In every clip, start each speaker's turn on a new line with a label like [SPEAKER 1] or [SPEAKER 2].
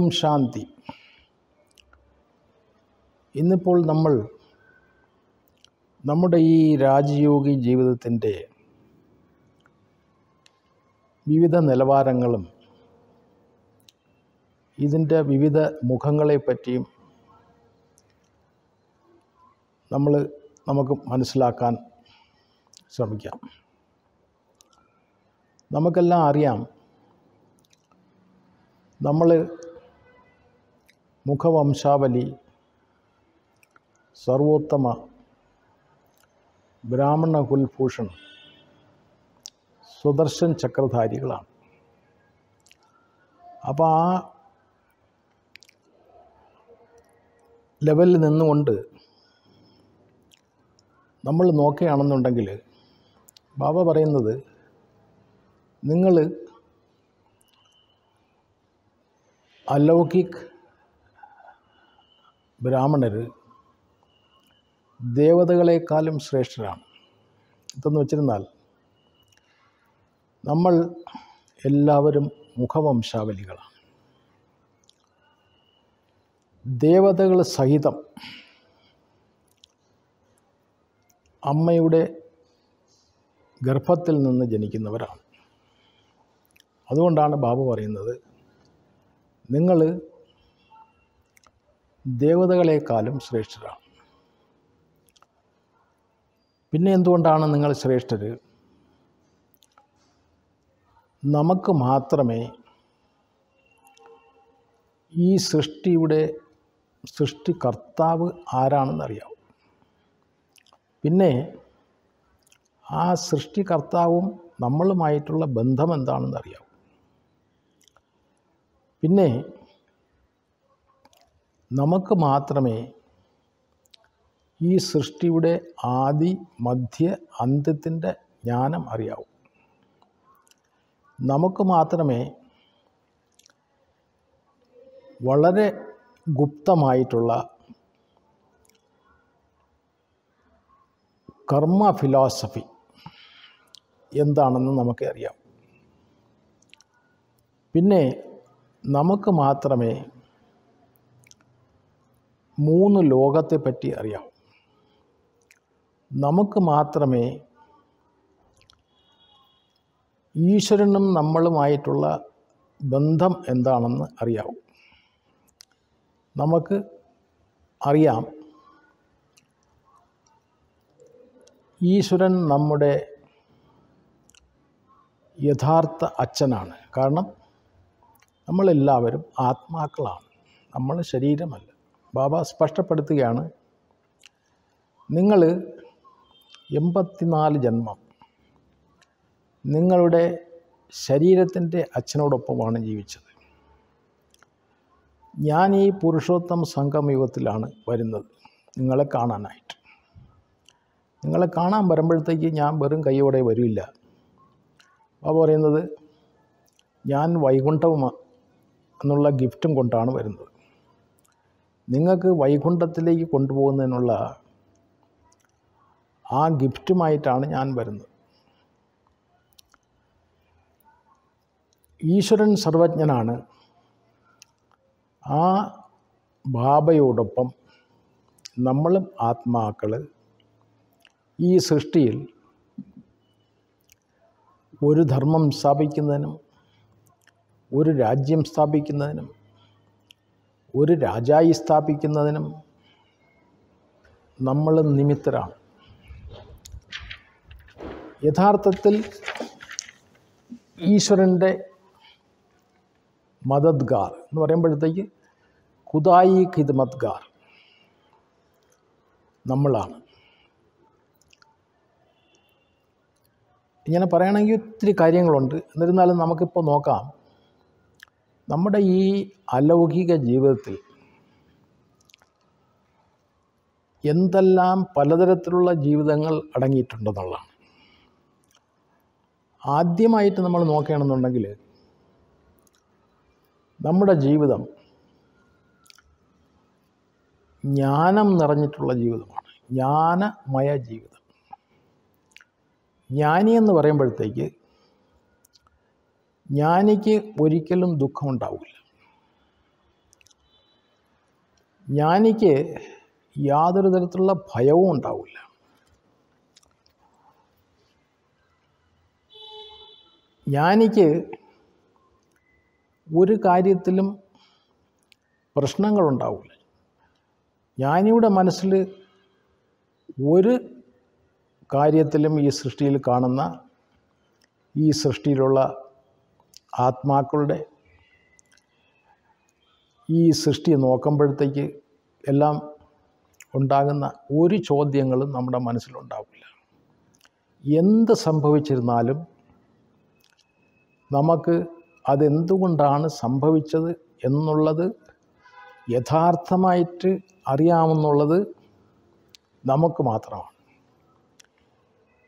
[SPEAKER 1] ഓം ശാന്തി. ഇന്നിപ്പോൾ നമ്മൾ നമ്മുടെ ഈ രാജയോഗി ജീവിതത്തിന്റെ വിവിധ നിലവാരങ്ങളും ഇതിന്റെ വിവിധ മുഖങ്ങളെപ്പറ്റിയും നമ്മൾ നമുക്ക് മനസ്സിലാക്കാൻ ശ്രമിക്കാം. നമുക്കെല്ലാം അറിയാം നമ്മൾ മുഖവംശാവലി സർവോത്തമ ബ്രാഹ്മണ കുൽഭൂഷൺ സുദർശൻ ചക്രധാരികളാണ്. അപ്പോൾ ആ ലെവലിൽ നിന്നുകൊണ്ട് നമ്മൾ നോക്കുകയാണെന്നുണ്ടെങ്കിൽ ബാബ പറയുന്നത് നിങ്ങൾ അലൗകിക് ബ്രാഹ്മണർ ദേവതകളെക്കാളും ശ്രേഷ്ഠരാണ്. ഇതെന്ന് വെച്ചിരുന്നാൽ നമ്മൾ എല്ലാവരും മുഖവംശാവലികളാണ്. ദേവതകൾ സഹിതം അമ്മയുടെ ഗർഭത്തിൽ നിന്ന് ജനിക്കുന്നവരാണ്. അതുകൊണ്ടാണ് ബാബു പറയുന്നത് നിങ്ങൾ ദേവതകളെക്കാളും ശ്രേഷ്ഠരാണ്. പിന്നെ എന്തുകൊണ്ടാണ് നിങ്ങൾ ശ്രേഷ്ഠർ നമുക്ക് മാത്രമേ ഈ സൃഷ്ടിയുടെ സൃഷ്ടികർത്താവ് ആരാണെന്നറിയാവൂ. പിന്നെ ആ സൃഷ്ടികർത്താവും നമ്മളുമായിട്ടുള്ള ബന്ധം എന്താണെന്നറിയാവൂ. പിന്നെ നമുക്ക് മാത്രമേ ഈ സൃഷ്ടിയുടെ ആദി മധ്യ അന്ത്യത്തിന്റെ ജ്ഞാനം അറിയാവൂ. നമുക്ക് മാത്രമേ വളരെ ഗുപ്തമായിട്ടുള്ള കർമ്മ ഫിലോസഫി എന്താണെന്ന് നമുക്ക് അറിയാം. പിന്നെ നമുക്ക് മാത്രമേ മൂന്ന് ലോകത്തെ പറ്റി അറിയാം. നമുക്ക് മാത്രമേ ഈശ്വരനും നമ്മളുമായിട്ടുള്ള ബന്ധം എന്താണെന്ന് അറിയാവൂ. നമുക്ക് അറിയാം ഈശ്വരൻ നമ്മുടെ യഥാർത്ഥ അച്ഛനാണ്. കാരണം നമ്മളെല്ലാവരും ആത്മാക്കളാണ്. നമ്മൾ ശരീരമല്ല. ബാബ സ്പഷ്ടപ്പെടുത്തുകയാണ്. നിങ്ങൾ എൺപത്തിനാല് ജന്മം. നിങ്ങളുടെ ശരീരത്തിന്റെ അച്ഛനോടൊപ്പമാണ് ജീവിച്ചത്. ഞാൻ ഈ പുരുഷോത്തമ സംഗമയുഗത്തിലാണ് വരുന്നത്. നിങ്ങളെ കാണാനായിട്ട്. നിങ്ങളെ കാണാൻ വരുമ്പോഴത്തേക്ക് ഞാൻ വെറും കൈയോടെ വരില്ല. ബാബ പറയുന്നത് ഞാൻ വൈകുണ്ഠവും എന്നുള്ള ഗിഫ്റ്റും കൊണ്ടാണ് വരുന്നത്. നിങ്ങൾക്ക് വൈകുണ്ഠത്തിലേക്ക് കൊണ്ടുപോകുന്നതിനുള്ള ആ ഗിഫ്റ്റുമായിട്ടാണ് ഞാൻ വരുന്നത്. ഈശ്വരൻ സർവജ്ഞനാണ്. ആ ബാബയോടൊപ്പം നമ്മളും ആത്മാക്കൾ ഈ സൃഷ്ടിയിൽ ഒരു ധർമ്മം സ്ഥാപിക്കുന്നതിനും ഒരു രാജ്യം സ്ഥാപിക്കുന്നതിനും ഒരു രാജായി സ്ഥാപിക്കുന്നതിനും നമ്മൾ നിമിത്തരാണ്. യഥാർത്ഥത്തിൽ ഈശ്വരന്റെ മദദ്ഗാർ എന്ന് പറയുമ്പോഴത്തേക്ക് കുതായി ഖിദ്മത്ഗാർ നമ്മളാണ്. ഇങ്ങനെ പറയണമെങ്കിൽ ഒത്തിരി കാര്യങ്ങളുണ്ട്. എന്നിരുന്നാലും നമുക്കിപ്പോൾ നോക്കാം. നമ്മുടെ ഈ അലൗകിക ജീവിതത്തിൽ എന്തെല്ലാം പലതരത്തിലുള്ള ജീവിതങ്ങൾ അടങ്ങിയിട്ടുണ്ടെന്നുള്ളതാണ്. ആദ്യമായിട്ട് നമ്മൾ നോക്കുകയാണെന്നുണ്ടെങ്കിൽ നമ്മുടെ ജീവിതം ജ്ഞാനം നിറഞ്ഞിട്ടുള്ള ജീവിതമാണ്. ജ്ഞാനമയ ജീവിതം. ജ്ഞാനി എന്ന് പറയുമ്പോഴത്തേക്ക് ജ്ഞാനിക്ക് ഒരിക്കലും ദുഃഖമുണ്ടാവില്ല ജ്ഞാനിക്ക് യാതൊരു തരത്തിലുള്ള ഭയവും ഉണ്ടാവില്ല. ജ്ഞാനിക്ക് ഒരു കാര്യത്തിലും പ്രശ്നങ്ങളുണ്ടാവില്ല. ജ്ഞാനിയുടെ മനസ്സിൽ ഒരു കാര്യത്തിലും ഈ സൃഷ്ടിയിൽ കാണുന്ന ഈ സൃഷ്ടിയിലുള്ള ആത്മാക്കളുടെ ഈ സൃഷ്ടി നോക്കുമ്പോഴത്തേക്ക് എല്ലാം ഉണ്ടാകുന്ന ഒരു ചോദ്യങ്ങളും നമ്മുടെ മനസ്സിലുണ്ടാവില്ല. എന്ത് സംഭവിച്ചിരുന്നാലും നമുക്ക് അതെന്തുകൊണ്ടാണ് സംഭവിച്ചത് എന്നുള്ളത് യഥാർത്ഥമായിട്ട് അറിയാമെന്നുള്ളത് നമുക്ക് മാത്രമാണ്.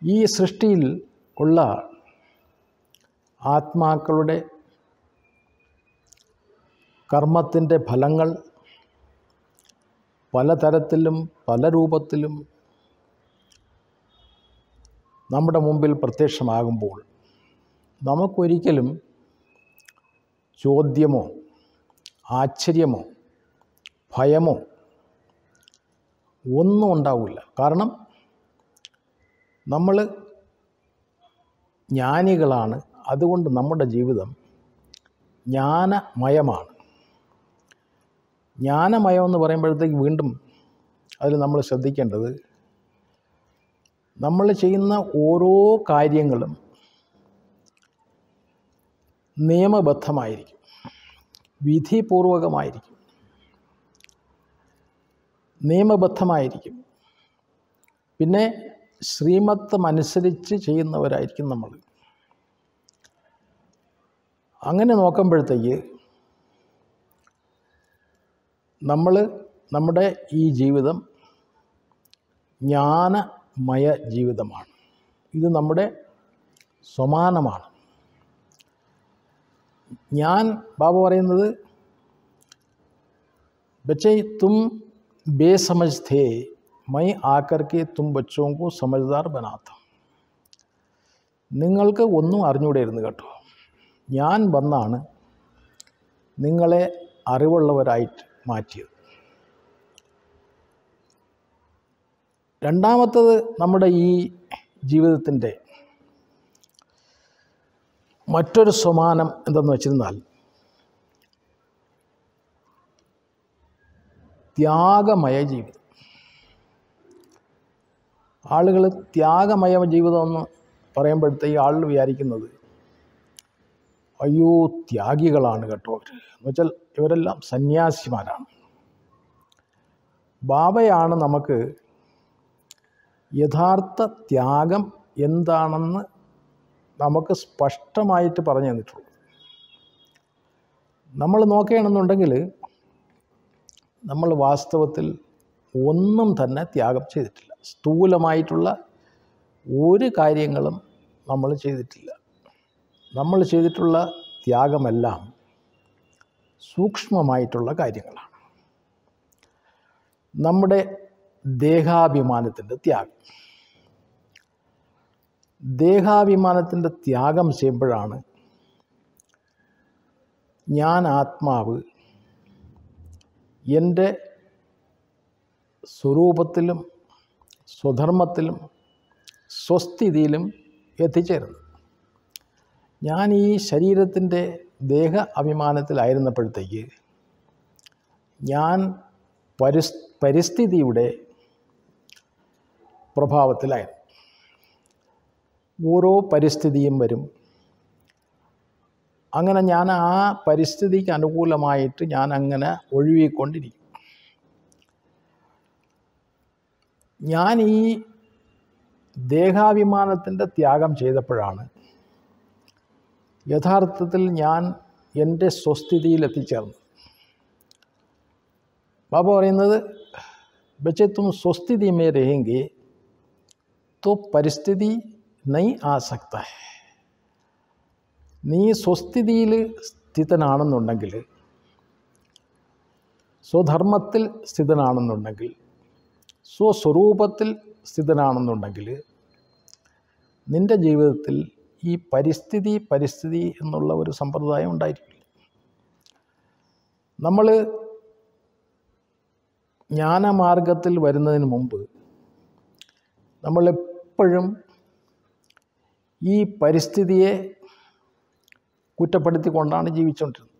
[SPEAKER 1] ഈ സൃഷ്ടിയിൽ ഉള്ള ആത്മാക്കളുടെ കർമ്മത്തിന്റെ ഫലങ്ങൾ പലതരത്തിലും പല രൂപത്തിലും നമ്മുടെ മുമ്പിൽ പ്രത്യക്ഷമാകുമ്പോൾ നമുക്കൊരിക്കലും ചോദ്യമോ ആശ്ചര്യമോ ഭയമോ ഒന്നും ഉണ്ടാവില്ല. കാരണം നമ്മൾ ജ്ഞാനികളാണ്. അതുകൊണ്ട് നമ്മുടെ ജീവിതം ജ്ഞാനമയമാണ്. ജ്ഞാനമയം എന്ന് പറയുമ്പോഴത്തേക്ക് വീണ്ടും അതിൽ നമ്മൾ ശ്രദ്ധിക്കേണ്ടത് നമ്മൾ ചെയ്യുന്ന ഓരോ കാര്യങ്ങളും നിയമബദ്ധമായിരിക്കും വിധിപൂർവകമായിരിക്കും നിയമബദ്ധമായിരിക്കും. പിന്നെ ശ്രീമത്തം അനുസരിച്ച് ചെയ്യുന്നവരായിരിക്കും നമ്മൾ. അങ്ങനെ നോക്കുമ്പോഴത്തേക്ക് നമ്മൾ നമ്മുടെ ഈ ജീവിതം ജ്ഞാനമയ ജീവിതമാണ്. ഇത് നമ്മുടെ സമാനമാണ്. ഞാൻ ബാബ പറയുന്നത് ബച്ചേ തും ബേസമജ് थे മൈ ആക്കർക്ക് തും ബച്ചോങ്കു സമജ്ദാർ ബനാത്ത നിങ്ങൾക്ക് ഒന്നും അറിഞ്ഞൂടെയിരുന്നു കേട്ടോ. ഞാൻ വന്നാണ് നിങ്ങളെ അറിവുള്ളവരായിട്ട് മാറ്റിയത്. രണ്ടാമത്തത് നമ്മുടെ ഈ ജീവിതത്തിന്റെ മറ്റൊരു സമാനം എന്തെന്ന് വെച്ചിരുന്നാൽ ത്യാഗമയ ജീവിതം. ആളുകൾ ത്യാഗമയ ജീവിതം എന്ന് ഈ ആളുകൾ വിചാരിക്കുന്നത് അയ്യോ ത്യാഗികളാണ് കേട്ടോ അവർ എന്ന് വെച്ചാൽ ഇവരെല്ലാം സന്യാസിമാരാണ്. ബാബയാണ് നമുക്ക് യഥാർത്ഥ ത്യാഗം എന്താണെന്ന് നമുക്ക് സ്പഷ്ടമായിട്ട് പറഞ്ഞു തന്നിട്ടുള്ളൂ നമ്മൾ നോക്കുകയാണെന്നുണ്ടെങ്കിൽ നമ്മൾ വാസ്തവത്തിൽ ഒന്നും തന്നെ ത്യാഗം ചെയ്തിട്ടില്ല. സ്ഥൂലമായിട്ടുള്ള ഒരു കാര്യങ്ങളും നമ്മൾ ചെയ്തിട്ടില്ല. നമ്മൾ ചെയ്തിട്ടുള്ള ത്യാഗമെല്ലാം സൂക്ഷ്മമായിട്ടുള്ള കാര്യങ്ങളാണ്. നമ്മുടെ ദേഹാഭിമാനത്തിന്റെ ത്യാഗം. ദേഹാഭിമാനത്തിന്റെ ത്യാഗം ചെയ്യുമ്പോഴാണ് ഞാൻ ആത്മാവ് എന്റെ സ്വരൂപത്തിലും സ്വധർമ്മത്തിലും സ്വസ്ഥിതിയിലും എത്തിച്ചേരുന്നത്. ഞാൻ ഈ ശരീരത്തിന്റെ ദേഹ അഭിമാനത്തിലായിരുന്നപ്പോഴത്തേക്ക് ഞാൻ പരിസ് പരിസ്ഥിതിയുടെ പ്രഭാവത്തിലായിരുന്നു. ഓരോ പരിസ്ഥിതിയും വരും. അങ്ങനെ ഞാൻ ആ പരിസ്ഥിതിക്ക് അനുകൂലമായിട്ട് ഞാൻ അങ്ങനെ ഒഴുകിക്കൊണ്ടിരിക്കും. ഞാൻ ഈ ദേഹാഭിമാനത്തിന്റെ ത്യാഗം ചെയ്തപ്പോഴാണ് യഥാർത്ഥത്തിൽ ഞാൻ എന്റെ സ്വസ്ഥിതിയിൽ എത്തിച്ചേർന്നു ബാബ പറയുന്നത് ബച്ചത്തും സ്വസ്ഥിതി മേ രഹെങ്കിൽ തോ പരിസ്ഥിതി നൈ ആസക്ത. നീ സ്വസ്ഥിതിയിൽ സ്ഥിതനാണെന്നുണ്ടെങ്കിൽ സ്വധർമ്മത്തിൽ സ്ഥിതനാണെന്നുണ്ടെങ്കിൽ സ്വസ്വരൂപത്തിൽ സ്ഥിതനാണെന്നുണ്ടെങ്കിൽ നിന്റെ ജീവിതത്തിൽ ഈ പരിസ്ഥിതി പരിസ്ഥിതി എന്നുള്ള ഒരു സമ്പ്രദായം ഉണ്ടായിരിക്കില്ല. നമ്മൾ ജ്ഞാനമാർഗത്തിൽ വരുന്നതിന് മുമ്പ് നമ്മളെപ്പോഴും ഈ പരിസ്ഥിതിയെ കുറ്റപ്പെടുത്തിക്കൊണ്ടാണ് ജീവിച്ചുകൊണ്ടിരുന്നത്.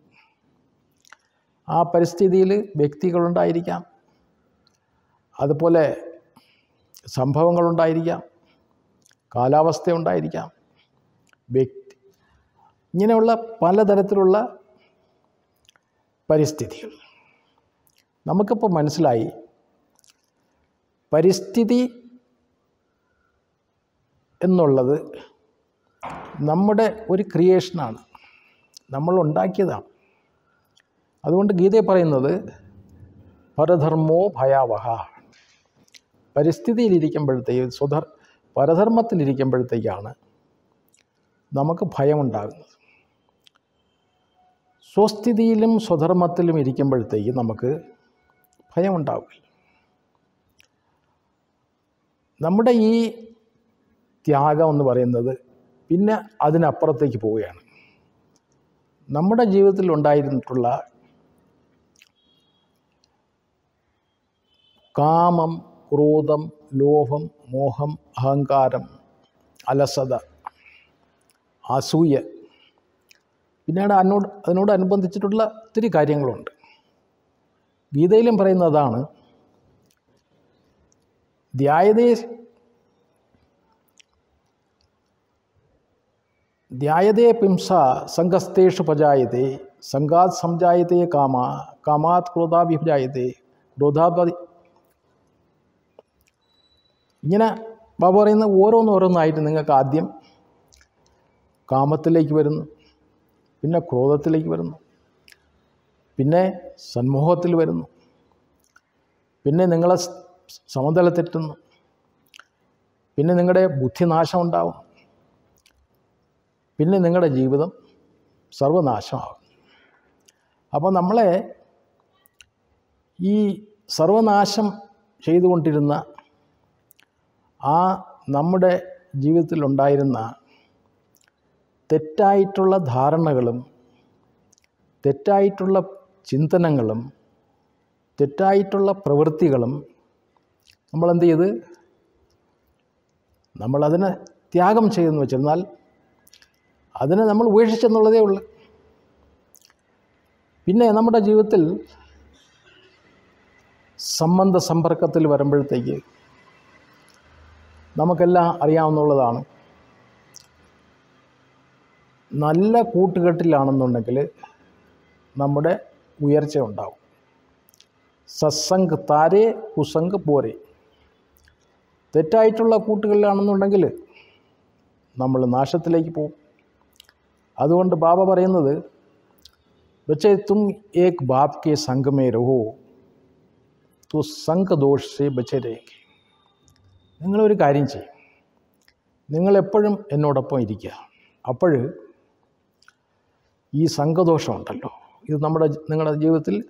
[SPEAKER 1] ആ പരിസ്ഥിതിയിൽ വ്യക്തികളുണ്ടായിരിക്കാം. അതുപോലെ സംഭവങ്ങളുണ്ടായിരിക്കാം. കാലാവസ്ഥ ഉണ്ടായിരിക്കാം. വ്യക്തി. ഇങ്ങനെയുള്ള പലതരത്തിലുള്ള പരിസ്ഥിതികൾ. നമുക്കിപ്പോൾ മനസ്സിലായി പരിസ്ഥിതി എന്നുള്ളത് നമ്മുടെ ഒരു ക്രിയേഷനാണ്. നമ്മൾ ഉണ്ടാക്കിയതാണ്. അതുകൊണ്ട് ഗീതയെ പറയുന്നത് പരധർമ്മോ ഭയാവഹ. പരിസ്ഥിതിയിലിരിക്കുമ്പോഴത്തേക്ക് സ്വധർ പരധർമ്മത്തിലിരിക്കുമ്പോഴത്തേക്കാണ് നമുക്ക് ഭയമുണ്ടാകുന്നത് സ്വസ്ഥിതിയിലും സ്വധർമ്മത്തിലും ഇരിക്കുമ്പോഴത്തേക്ക് നമുക്ക് ഭയമുണ്ടാവില്ല. നമ്മുടെ ഈ ത്യാഗം എന്ന് പറയുന്നത് പിന്നെ അതിനപ്പുറത്തേക്ക് പോവുകയാണ്. നമ്മുടെ ജീവിതത്തിൽ ഉണ്ടായിരുന്നിട്ടുള്ള കാമം ക്രോധം ലോഭം മോഹം അഹങ്കാരം അലസത അസൂയ. പിന്നീട് അതിനോട് അതിനോടനുബന്ധിച്ചിട്ടുള്ള ഒത്തിരി കാര്യങ്ങളുണ്ട്. ഗീതയിലും പറയുന്നതാണ് ധ്യായതേ ധ്യായതേ പിംസ സംഘസ്തേഷു പജായതേ സംഘാത് സംജായതേ കാമ കാമാത് ക്രോധാഭിപജായതേ ക്രോധാപതി ഇങ്ങനെ ബാബു പറയുന്ന ഓരോന്നോരോന്നായിട്ട് നിങ്ങൾക്ക് ആദ്യം കാമത്തിലേക്ക് വരുന്നു. പിന്നെ ക്രോധത്തിലേക്ക് വരുന്നു. പിന്നെ സന്മോഹത്തിൽ വരുന്നു. പിന്നെ നിങ്ങളെ സ് സമതല തെറ്റുന്നു. പിന്നെ നിങ്ങളുടെ ബുദ്ധിനാശം ഉണ്ടാവും. പിന്നെ നിങ്ങളുടെ ജീവിതം സർവനാശമാകും. അപ്പോൾ നമ്മളെ ഈ സർവനാശം ചെയ്തുകൊണ്ടിരുന്ന ആ നമ്മുടെ ജീവിതത്തിലുണ്ടായിരുന്ന തെറ്റായിട്ടുള്ള ധാരണകളും തെറ്റായിട്ടുള്ള ചിന്തനങ്ങളും തെറ്റായിട്ടുള്ള പ്രവൃത്തികളും നമ്മളെന്ത് ചെയ്ത്? നമ്മളതിനെ ത്യാഗം ചെയ്തെന്ന് വെച്ചിരുന്നാൽ അതിനെ നമ്മൾ ഉപേക്ഷിച്ചെന്നുള്ളതേ ഉള്ളൂ. പിന്നെ നമ്മുടെ ജീവിതത്തിൽ സംബന്ധ സമ്പർക്കത്തിൽ വരുമ്പോഴത്തേക്ക് നമുക്കെല്ലാം അറിയാവുന്നുള്ളതാണ് നല്ല കൂട്ടുകെട്ടിലാണെന്നുണ്ടെങ്കിൽ നമ്മുടെ ഉയർച്ച ഉണ്ടാവും. സത്സംഗ് താരേ കുസംഗ് പോരെ. തെറ്റായിട്ടുള്ള കൂട്ടുകളിലാണെന്നുണ്ടെങ്കിൽ നമ്മൾ നാശത്തിലേക്ക് പോകും. അതുകൊണ്ട് ബാബ പറയുന്നത് വെച്ചേ തും ഏക് ബാപ് കെ സംഘമേ രഹോ തു സംഘ ദോഷേ ബച്ചേ രേഖെ. നിങ്ങളൊരു കാര്യം ചെയ്യും. നിങ്ങളെപ്പോഴും എന്നോടൊപ്പം ഇരിക്കുക. അപ്പോൾ ഈ സംഘദോഷമുണ്ടല്ലോ. ഇത് നമ്മുടെ നിങ്ങളുടെ ജീവിതത്തിൽ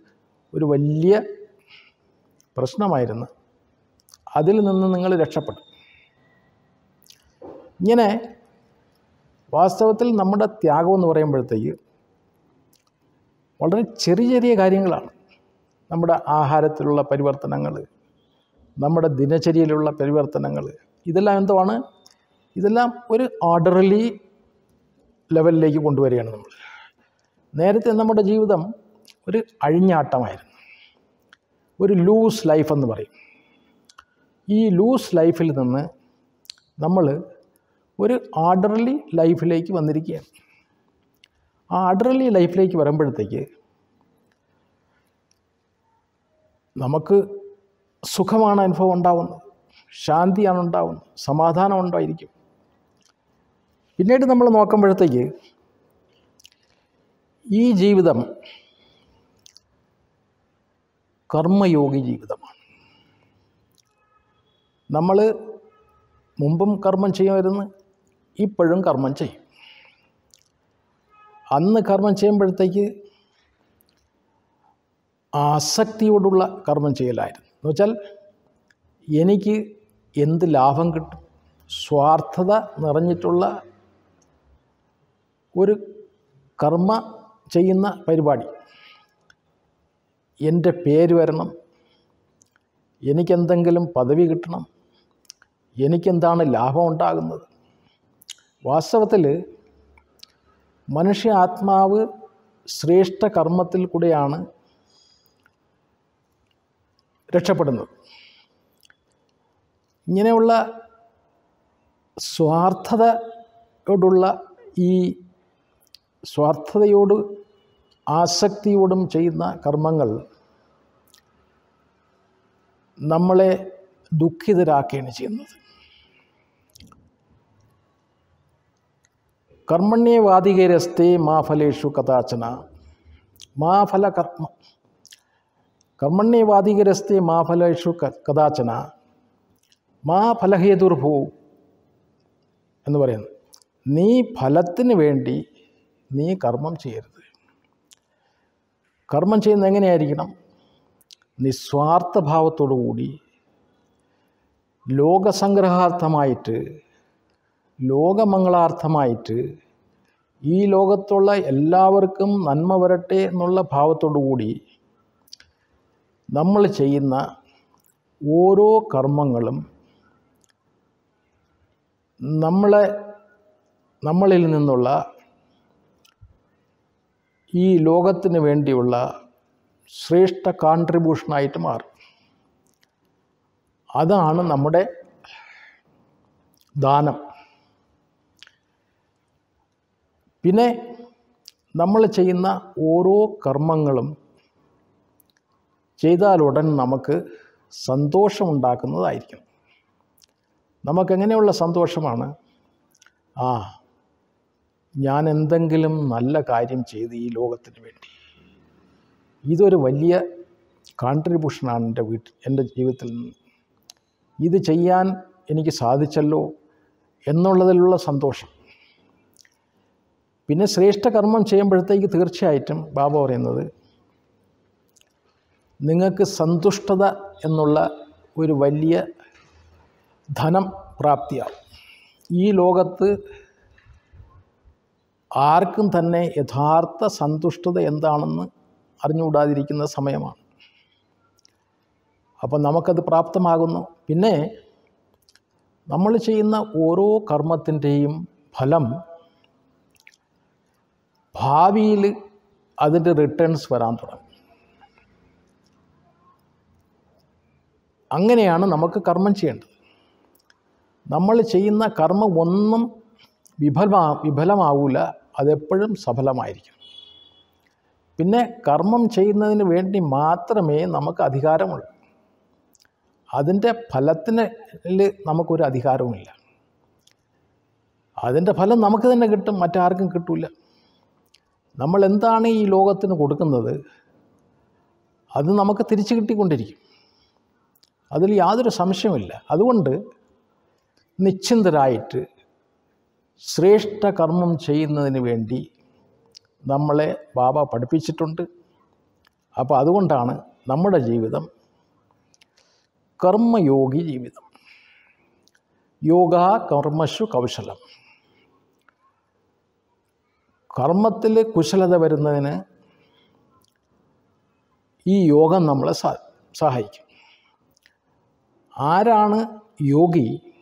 [SPEAKER 1] ഒരു വലിയ പ്രശ്നമായിരുന്നു. അതിൽ നിന്ന് നിങ്ങൾ രക്ഷപ്പെടും ഇങ്ങനെ വാസ്തവത്തിൽ നമ്മുടെ ത്യാഗം എന്ന് പറയുമ്പോഴത്തേക്ക് വളരെ ചെറിയ ചെറിയ കാര്യങ്ങളാണ്. നമ്മുടെ ആഹാരത്തിലുള്ള പരിവർത്തനങ്ങൾ നമ്മുടെ ദിനചര്യയിലുള്ള പരിവർത്തനങ്ങൾ ഇതെല്ലാം എന്തുവാണ്? ഇതെല്ലാം ഒരു ഓർഡർലി ലെവലിലേക്ക് കൊണ്ടുവരികയാണ് നമ്മൾ. നേരത്തെ നമ്മുടെ ജീവിതം ഒരു അഴിഞ്ഞാട്ടമായിരുന്നു. ഒരു ലൂസ് ലൈഫ് എന്ന് പറയും. ഈ ലൂസ് ലൈഫിൽ നിന്ന് നമ്മൾ ഒരു ഓർഡർലി ലൈഫിലേക്ക് വന്നിരിക്കുകയാണ്. ആ ഓർഡർലി ലൈഫിലേക്ക് വരുമ്പോഴത്തേക്ക് നമുക്ക് സുഖമാണ് അനുഭവം ഉണ്ടാവുന്നത്. ശാന്തിയാണ് ഉണ്ടാവുന്നത്. സമാധാനം ഉണ്ടായിരിക്കും. പിന്നീട് നമ്മൾ നോക്കുമ്പോഴത്തേക്ക് ഈ ജീവിതം കർമ്മയോഗി ജീവിതമാണ്. നമ്മൾ മുമ്പും കർമ്മം ചെയ്യുമായിരുന്നു ഇപ്പോഴും കർമ്മം ചെയ്യും. അന്ന് കർമ്മം ചെയ്യുമ്പോഴത്തേക്ക് ആസക്തിയോടുള്ള കർമ്മം ചെയ്യലായിരുന്നു. എന്ന് വെച്ചാൽ എനിക്ക് എന്ത് ലാഭം കിട്ടും സ്വാർത്ഥത നിറഞ്ഞിട്ടുള്ള ഒരു കർമ്മ ചെയ്യുന്ന പരിപാടി. എന്റെ പേര് വരണം. എനിക്കെന്തെങ്കിലും പദവി കിട്ടണം. എനിക്കെന്താണ് ലാഭം ഉണ്ടാകുന്നത്? വാസ്തവത്തിൽ മനുഷ്യ ആത്മാവ് ശ്രേഷ്ഠ കർമ്മത്തിൽ കൂടെയാണ് രക്ഷപ്പെടുന്നത്. ഇങ്ങനെയുള്ള സ്വാർത്ഥതയോടുള്ള ഈ സ്വാർത്ഥതയോട് ആസക്തിയോടും ചെയ്യുന്ന കർമ്മങ്ങൾ നമ്മളെ ദുഃഖിതരാക്കുകയാണ് ചെയ്യുന്നത്. കർമ്മണ്യവാദികരസ്തേ മാ ഫലേഷു കഥാചന. മാ ഫല കർമ്മ. കർമ്മണ്യവാദികരസ്തേ മാ ഫലേഷു കഥാചന. മാ ഫലഹേതുർഭൂ എന്ന് പറയുന്നു. നീ ഫലത്തിന് വേണ്ടി നീ കർമ്മം ചെയ്യരുത്. കർമ്മം ചെയ്യുന്നത് എങ്ങനെയായിരിക്കണം? നിസ്വാർത്ഥ ഭാവത്തോടു കൂടി ലോകസംഗ്രഹാർത്ഥമായിട്ട് ലോകമംഗളാർത്ഥമായിട്ട് ഈ ലോകത്തുള്ള എല്ലാവർക്കും നന്മ വരട്ടെ എന്നുള്ള ഭാവത്തോടു കൂടി നമ്മൾ ചെയ്യുന്ന ഓരോ കർമ്മങ്ങളും നമ്മളെ നമ്മളിൽ നിന്നുള്ള ഈ ലോകത്തിന് വേണ്ടിയുള്ള ശ്രേഷ്ഠ കോൺട്രിബ്യൂഷനായിട്ട് മാറും. അതാണ് നമ്മുടെ ദാനം. പിന്നെ നമ്മൾ ചെയ്യുന്ന ഓരോ കർമ്മങ്ങളും ചെയ്താലുടൻ നമുക്ക് സന്തോഷമുണ്ടാക്കുന്നതായിരിക്കും. നമുക്കെങ്ങനെയുള്ള സന്തോഷമാണ്? ആ ഞാൻ എന്തെങ്കിലും നല്ല കാര്യം ചെയ്ത് ഈ ലോകത്തിന് വേണ്ടി. ഇതൊരു വലിയ കോൺട്രിബ്യൂഷനാണ് എന്റെ വീട്ടിൽ എന്റെ ജീവിതത്തിൽ നിന്ന്. ഇത് ചെയ്യാൻ എനിക്ക് സാധിച്ചല്ലോ എന്നുള്ളതിലുള്ള സന്തോഷം. പിന്നെ ശ്രേഷ്ഠ കർമ്മം ചെയ്യുമ്പോഴത്തേക്ക് തീർച്ചയായിട്ടും ബാബ പറയുന്നത് നിങ്ങൾക്ക് സന്തുഷ്ടത എന്നുള്ള ഒരു വലിയ ധനം പ്രാപ്തിയാവും ഈ ലോകത്ത് ആർക്കും തന്നെ യഥാർത്ഥ സന്തുഷ്ടത എന്താണെന്ന് അറിഞ്ഞുകൂടാതിരിക്കുന്ന സമയമാണ്. അപ്പം നമുക്കത് പ്രാപ്തമാകുന്നു. പിന്നെ നമ്മൾ ചെയ്യുന്ന ഓരോ കർമ്മത്തിന്റെയും ഫലം ഭാവിയിൽ അതിന്റെ റിട്ടേൺസ് വരാൻ തുടങ്ങും. അങ്ങനെയാണ് നമുക്ക് കർമ്മം ചെയ്യേണ്ടത്. നമ്മൾ ചെയ്യുന്ന കർമ്മം ഒന്നും വിഫലമാ വിഫലമാവില്ല അതെപ്പോഴും സഫലമായിരിക്കും പിന്നെ കർമ്മം ചെയ്യുന്നതിന് വേണ്ടി മാത്രമേ നമുക്ക് അധികാരമുള്ളൂ. അതിന്റെ ഫലത്തിന് നമുക്കൊരു അധികാരവുമില്ല. അതിന്റെ ഫലം നമുക്ക് തന്നെ കിട്ടും മറ്റാർക്കും കിട്ടില്ല നമ്മൾ എന്താണ് ഈ ലോകത്തിന് കൊടുക്കുന്നത്? അത് നമുക്ക് തിരിച്ചു കിട്ടിക്കൊണ്ടിരിക്കും. അതിൽ യാതൊരു സംശയമില്ല അതുകൊണ്ട് നിശ്ചിന്തരായിട്ട് ശ്രേഷ്ഠ കർമ്മം ചെയ്യുന്നതിന് വേണ്ടി നമ്മളെ ബാബ പഠിപ്പിച്ചിട്ടുണ്ട്. അപ്പോൾ അതുകൊണ്ടാണ് നമ്മുടെ ജീവിതം കർമ്മയോഗി ജീവിതം. യോഗ കർമ്മശു കൗശലം. കർമ്മത്തിൽ കുശലത വരുന്നതിന് ഈ യോഗം നമ്മളെ സഹായിക്കും. ആരാണ് യോഗി?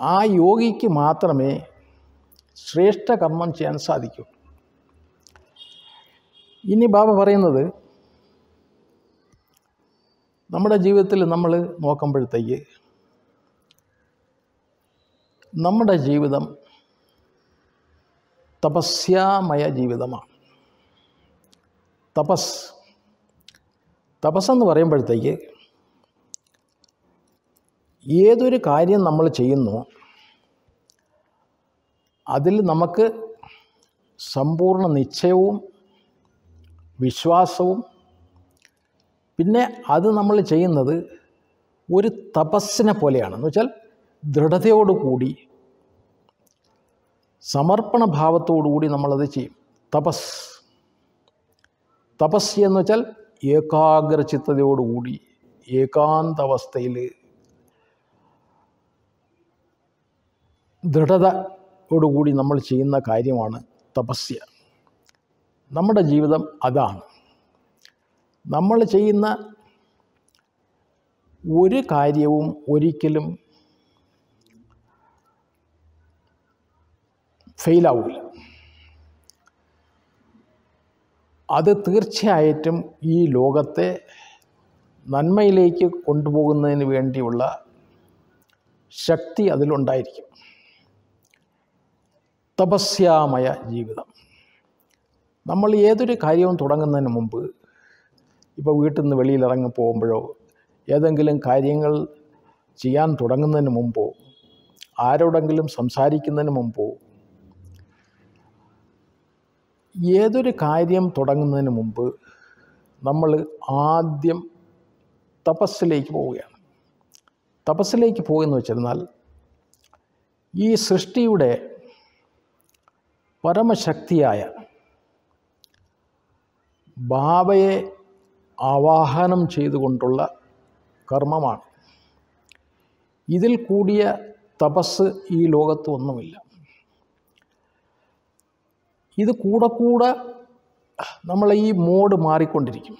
[SPEAKER 1] ആ യോഗിക്ക് മാത്രമേ ശ്രേഷ്ഠ കർമ്മം ചെയ്യാൻ സാധിക്കൂ. ഇനി ബാബ പറയുന്നത് നമ്മുടെ ജീവിതത്തിൽ നമ്മൾ നോക്കുമ്പോഴത്തേക്ക് നമ്മുടെ ജീവിതം തപസ്യാമയ ജീവിതമാണ്. തപസ് തപസ്സെന്ന് പറയുമ്പോഴത്തേക്ക് ഏതൊരു കാര്യം നമ്മൾ ചെയ്യുന്നു അതിൽ നമുക്ക് സമ്പൂർണ നിശ്ചയവും വിശ്വാസവും പിന്നെ അത് നമ്മൾ ചെയ്യുന്നത് ഒരു തപസ്സിനെ പോലെയാണ്. എന്ന് വെച്ചാൽ ദൃഢതയോടുകൂടി സമർപ്പണ ഭാവത്തോടുകൂടി നമ്മളത് ചെയ്യും. തപസ്. തപസ് എന്ന് വെച്ചാൽ ഏകാഗ്രചിത്തതയോടുകൂടി ഏകാന്താവസ്ഥയിൽ ദൃഢതയോടുകൂടി നമ്മൾ ചെയ്യുന്ന കാര്യമാണ് തപസ്യ. നമ്മുടെ ജീവിതം അതാണ്. നമ്മൾ ചെയ്യുന്ന ഒരു കാര്യവും ഒരിക്കലും ഫെയിലാവില്ല അത് തീർച്ചയായിട്ടും ഈ ലോകത്തെ നന്മയിലേക്ക് കൊണ്ടുപോകുന്നതിന് വേണ്ടിയുള്ള ശക്തി അതിലുണ്ടായിരിക്കും. തപസ്യാമയ ജീവിതം. നമ്മൾ ഏതൊരു കാര്യവും തുടങ്ങുന്നതിന് മുമ്പ് ഇപ്പോൾ വീട്ടിൽ നിന്ന് വെളിയിലിറങ്ങി പോകുമ്പോഴോ ഏതെങ്കിലും കാര്യങ്ങൾ ചെയ്യാൻ തുടങ്ങുന്നതിന് മുമ്പോ ആരോടെങ്കിലും സംസാരിക്കുന്നതിന് മുമ്പോ ഏതൊരു കാര്യം തുടങ്ങുന്നതിന് മുമ്പ് നമ്മൾ ആദ്യം തപസ്സിലേക്ക് പോവുകയാണ്. തപസ്സിലേക്ക് പോയെന്ന് വെച്ചിരുന്നാൽ ഈ സൃഷ്ടിയുടെ പരമശക്തിയായ ബാബയെ ആവാഹനം ചെയ്തുകൊണ്ടുള്ള കർമ്മമാണ്. ഇതിൽ കൂടിയ തപസ് ഈ ലോകത്ത് ഒന്നുമില്ല. ഇത് കൂടെ കൂടെ നമ്മൾ ഈ മോഡ് മാറിക്കൊണ്ടിരിക്കും.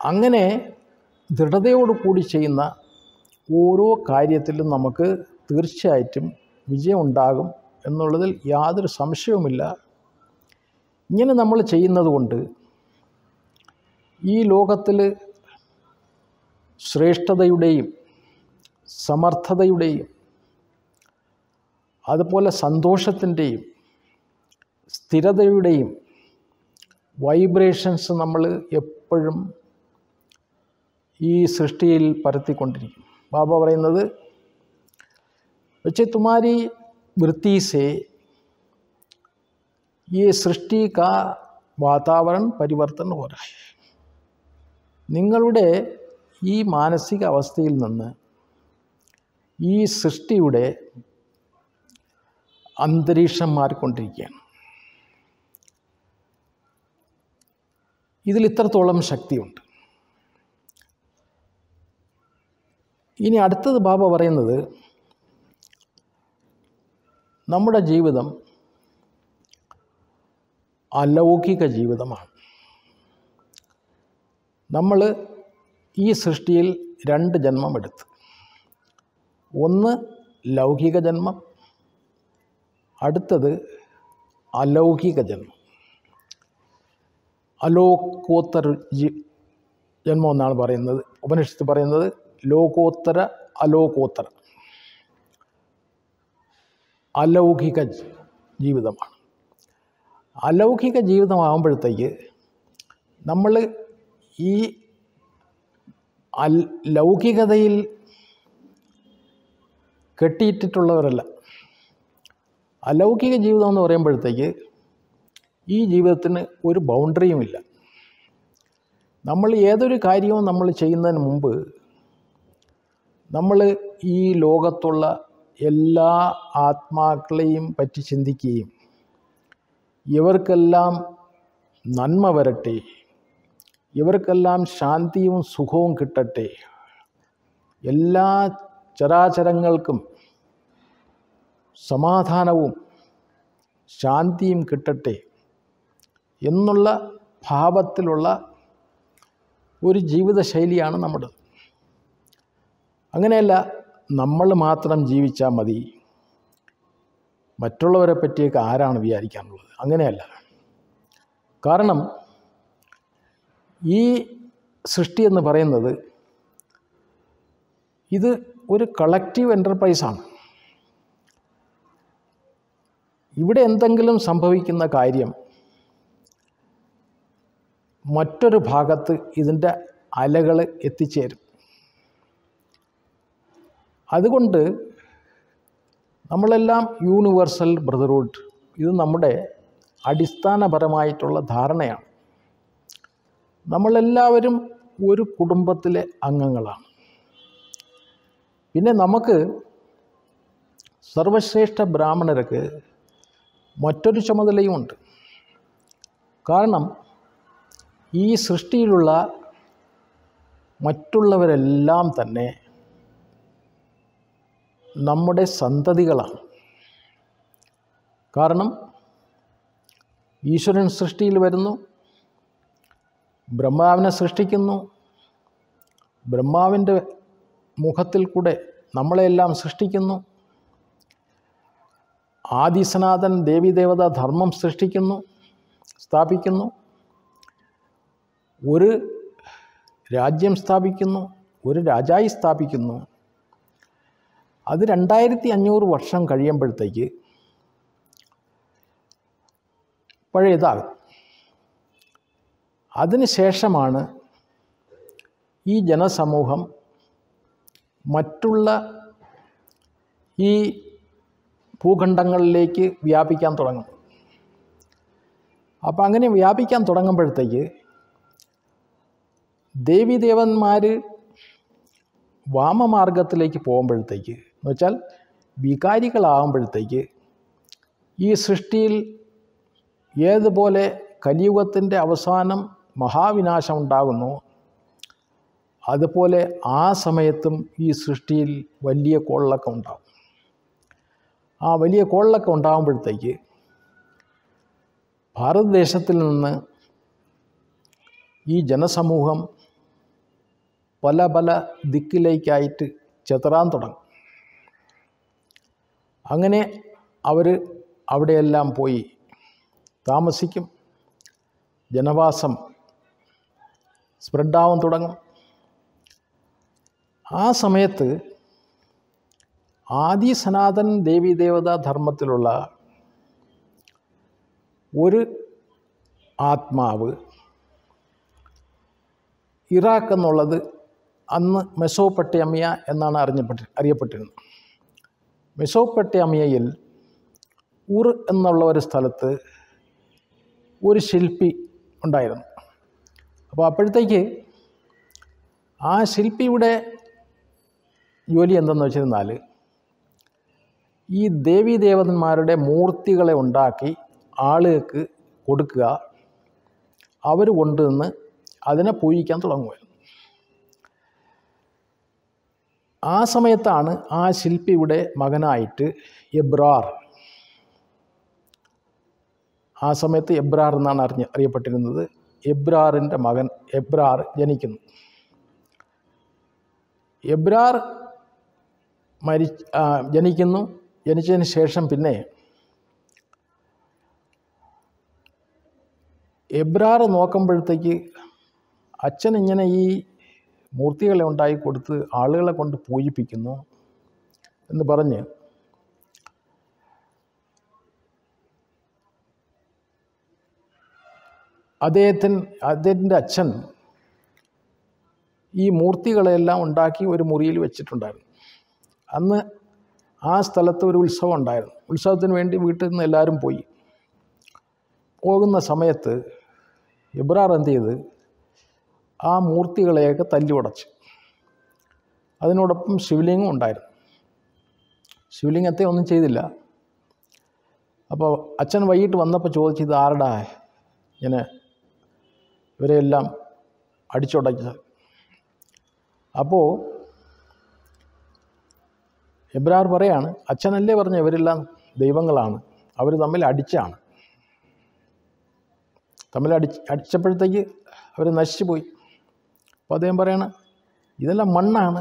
[SPEAKER 1] അങ്ങനെ ദൃഢതയോട് കൂടി ചെയ്യുന്ന ഓരോ കാര്യത്തിലും നമുക്ക് തീർച്ചയായിട്ടും വിജയമുണ്ടാകും എന്നുള്ളതിൽ യാതൊരു സംശയവുമില്ല. ഇങ്ങനെ നമ്മൾ ചെയ്യുന്നത് കൊണ്ട് ഈ ലോകത്തിൽ ശ്രേഷ്ഠതയുടെയും സമർത്ഥതയുടെയും അതുപോലെ സന്തോഷത്തിന്റെയും സ്ഥിരതയുടെയും വൈബ്രേഷൻസ് നമ്മൾ എപ്പോഴും ഈ സൃഷ്ടിയിൽ പരത്തിക്കൊണ്ടിരിക്കും. ബാബ പറയുന്നത് വെച്ച് തുമാരി വൃത്തി സേ ഈ സൃഷ്ടി കാ വാതാവരൺ പരിവർത്തനം हो रहा है നിങ്ങളുടെ ഈ മാനസിക അവസ്ഥയിൽ നിന്ന് ഈ സൃഷ്ടിയുടെ അന്തരീക്ഷം മാറിക്കൊണ്ടിരിക്കുകയാണ് ഇതിൽ ഇത്രത്തോളം ശക്തിയുണ്ട് ഇനി അടുത്തത് ബാബ പറയുന്നത് നമ്മുടെ ജീവിതം അലൗകിക ജീവിതമാണ്. നമ്മൾ ഈ സൃഷ്ടിയിൽ രണ്ട് ജന്മം എടുത്തു. ഒന്ന് ലൗകിക ജന്മം അടുത്തത് അലൗകിക ജന്മം. അലോകോത്തര ജന്മം എന്നാണ് പറയുന്നത്. ഉപനിഷത്ത് പറയുന്നത് ലോകോത്തര അലോകോത്തര. അലൗകിക ജീവിതമാണ്. അലൗകിക ജീവിതമാകുമ്പോഴത്തേക്ക് നമ്മൾ ഈ ലൗകികതയിൽ കെട്ടിയിട്ടിട്ടുള്ളവരല്ല. അലൗകിക ജീവിതം എന്ന് പറയുമ്പോഴത്തേക്ക് ഈ ജീവിതത്തിന് ഒരു ബൗണ്ടറിയുമില്ല. നമ്മൾ ഏതൊരു കാര്യവും നമ്മൾ ചെയ്യുന്നതിന് മുമ്പ് നമ്മൾ ഈ ലോകത്തുള്ള എല്ലാ ആത്മാക്കളെയും പറ്റി ചിന്തിക്കുകയും ഇവർക്കെല്ലാം നന്മ വരട്ടെ. ഇവർക്കെല്ലാം ശാന്തിയും സുഖവും കിട്ടട്ടെ. എല്ലാ ചരാചരങ്ങൾക്കും സമാധാനവും ശാന്തിയും കിട്ടട്ടെ എന്നുള്ള ഭാവത്തിലുള്ള ഒരു ജീവിതശൈലിയാണ് നമ്മുടെ അങ്ങനെയല്ല നമ്മൾ മാത്രം ജീവിച്ചാൽ മതി. മറ്റുള്ളവരെ പറ്റിയൊക്കെ ആരാണ് വിചാരിക്കാനുള്ളത്? അങ്ങനെയല്ല. കാരണം ഈ സൃഷ്ടി എന്ന് പറയുന്നത് ഇത് ഒരു കളക്റ്റീവ് എന്റർപ്രൈസാണ് ഇവിടെ എന്തെങ്കിലും സംഭവിക്കുന്ന കാര്യം മറ്റൊരു ഭാഗത്ത് ഇതിന്റെ അലകൾ എത്തിച്ചേരും. അതുകൊണ്ട് നമ്മളെല്ലാം യൂണിവേഴ്സൽ ബ്രദർഹുഡ് ഇത് നമ്മുടെ അടിസ്ഥാനപരമായിട്ടുള്ള ധാരണയാണ്. നമ്മളെല്ലാവരും ഒരു കുടുംബത്തിലെ അംഗങ്ങളാണ്. പിന്നെ നമുക്ക് സർവശ്രേഷ്ഠ ബ്രാഹ്മണർക്ക് മറ്റൊരു ചുമതലയുമുണ്ട്. കാരണം ഈ സൃഷ്ടിയിലുള്ള മറ്റുള്ളവരെല്ലാം തന്നെ നമ്മുടെ സന്തതികളാണ്. കാരണം ഈശ്വരൻ സൃഷ്ടിയിൽ വരുന്നു ബ്രഹ്മാവിനെ സൃഷ്ടിക്കുന്നു ബ്രഹ്മാവിന്റെ മുഖത്തിൽ കൂടെ നമ്മളെല്ലാം സൃഷ്ടിക്കുന്നു ആദിസനാഥൻ ദേവീദേവത ധർമ്മം സൃഷ്ടിക്കുന്നു സ്ഥാപിക്കുന്നു ഒരു രാജ്യം സ്ഥാപിക്കുന്നു ഒരു രാജായി സ്ഥാപിക്കുന്നു അത് രണ്ടായിരത്തി അഞ്ഞൂറ് വർഷം കഴിയുമ്പോഴത്തേക്ക് പഴയതാകും അതിനുശേഷമാണ് ഈ ജനസമൂഹം മറ്റുള്ള ഈ ഭൂഖണ്ഡങ്ങളിലേക്ക് വ്യാപിക്കാൻ തുടങ്ങും. അപ്പം അങ്ങനെ വ്യാപിക്കാൻ തുടങ്ങുമ്പോഴത്തേക്ക് ദേവീദേവന്മാർ വാമമാർഗത്തിലേക്ക് പോകുമ്പോഴത്തേക്ക് എന്ന് വെച്ചാൽ വികാരികളാകുമ്പോഴത്തേക്ക് ഈ സൃഷ്ടിയിൽ ഏതുപോലെ കലിയുഗത്തിന്റെ അവസാനം മഹാവിനാശം ഉണ്ടാകുന്നു അതുപോലെ ആ സമയത്തും ഈ സൃഷ്ടിയിൽ വലിയ കോളിളക്കം ഉണ്ടാകും. ആ വലിയ കോളിളക്കം ഉണ്ടാകുമ്പോഴത്തേക്ക് ഭാരതദേശത്തിൽ നിന്ന് ഈ ജനസമൂഹം പല പല ദിക്കിലേക്കായിട്ട് ചെതറാൻ തുടങ്ങും. അങ്ങനെ അവർ അവിടെയെല്ലാം പോയി. താമസിക്കും. ജനവാസം സ്പ്രെഡാവാൻ തുടങ്ങും. ആ സമയത്ത് ആദി സനാതൻ ദേവി ദേവതാ ധർമ്മത്തിലുള്ള ഒരു ആത്മാവ് ഇറാഖ് എന്നുള്ളത് അന്ന് മെസോപ്പട്ടിയമ്മയ എന്നാണ് അറിഞ്ഞപ്പെട്ടി അറിയപ്പെട്ടിരുന്നത്. മെസോപ്പട്ടേമിയയിൽ ഉർ എന്നുള്ള ഒരു സ്ഥലത്ത് ഒരു ശില്പി ഉണ്ടായിരുന്നു. അപ്പോൾ അപ്പോഴത്തേക്ക് ആ ശില്പിയുടെ ജോലി എന്തെന്ന് വെച്ചിരുന്നാൽ ഈ ദേവീ ദേവന്മാരുടെ മൂർത്തികളെ ഉണ്ടാക്കി ആളുകൾക്ക് കൊടുക്കുക അവർ കൊണ്ടുവന്ന് അതിനെ പൂജിക്കാൻ തുടങ്ങുമായിരുന്നു ആ സമയത്താണ് ആ ശില്പിയുടെ മകനായിട്ട് എബ്രാർ. ആ സമയത്ത് എബ്രാർ എന്നാണ് അറിഞ്ഞ് അറിയപ്പെട്ടിരുന്നത്. എബ്രാറിന്റെ മകൻ എബ്രാർ ജനിക്കുന്നു. എബ്രാർ മരി ജനിക്കുന്നു. ജനിച്ചതിന് ശേഷം പിന്നെ എബ്രാർ നോക്കുമ്പോഴത്തേക്ക് അച്ഛൻ ഇങ്ങനെ ഈ മൂർത്തികളെ ഉണ്ടായി കൊടുത്ത് ആളുകളെ കൊണ്ട് പൂജിപ്പിക്കുന്നു എന്ന് പറഞ്ഞ് അദ്ദേഹത്തിന് അദ്ദേഹത്തിന്റെ അച്ഛൻ ഈ മൂർത്തികളെല്ലാം ഉണ്ടാക്കി ഒരു മുറിയിൽ വെച്ചിട്ടുണ്ടായിരുന്നു. അന്ന് ആ സ്ഥലത്ത് ഒരു ഉത്സവം ഉണ്ടായിരുന്നു. ഉത്സവത്തിന് വേണ്ടി വീട്ടിൽ നിന്ന് എല്ലാവരും പോയി. പോകുന്ന സമയത്ത് ഇബ്രാർ എന്ത് ചെയ്ത്? ആ മൂർത്തികളെയൊക്കെ തല്ലി ഉടച്ച് അതിനോടൊപ്പം ശിവലിംഗം ഉണ്ടായിരുന്നു. ശിവലിംഗത്തെ ഒന്നും ചെയ്തില്ല. അപ്പോൾ അച്ഛൻ വൈകിട്ട് വന്നപ്പോൾ ചോദിച്ചു ഇത് ആരുടെ? ഇങ്ങനെ ഇവരെയെല്ലാം അടിച്ചുടച്ചത് അപ്പോൾ എബ്രാർ പറയാണ് അച്ഛനല്ലേ പറഞ്ഞ ഇവരെല്ലാം ദൈവങ്ങളാണ്. അവർ തമ്മിൽ അടിച്ചാണ്. തമ്മിൽ അടി അടിച്ചപ്പോഴത്തേക്ക് അവർ നശിച്ചു പോയി അപ്പോൾ അദ്ദേഹം പറയണ ഇതെല്ലാം മണ്ണാണ്.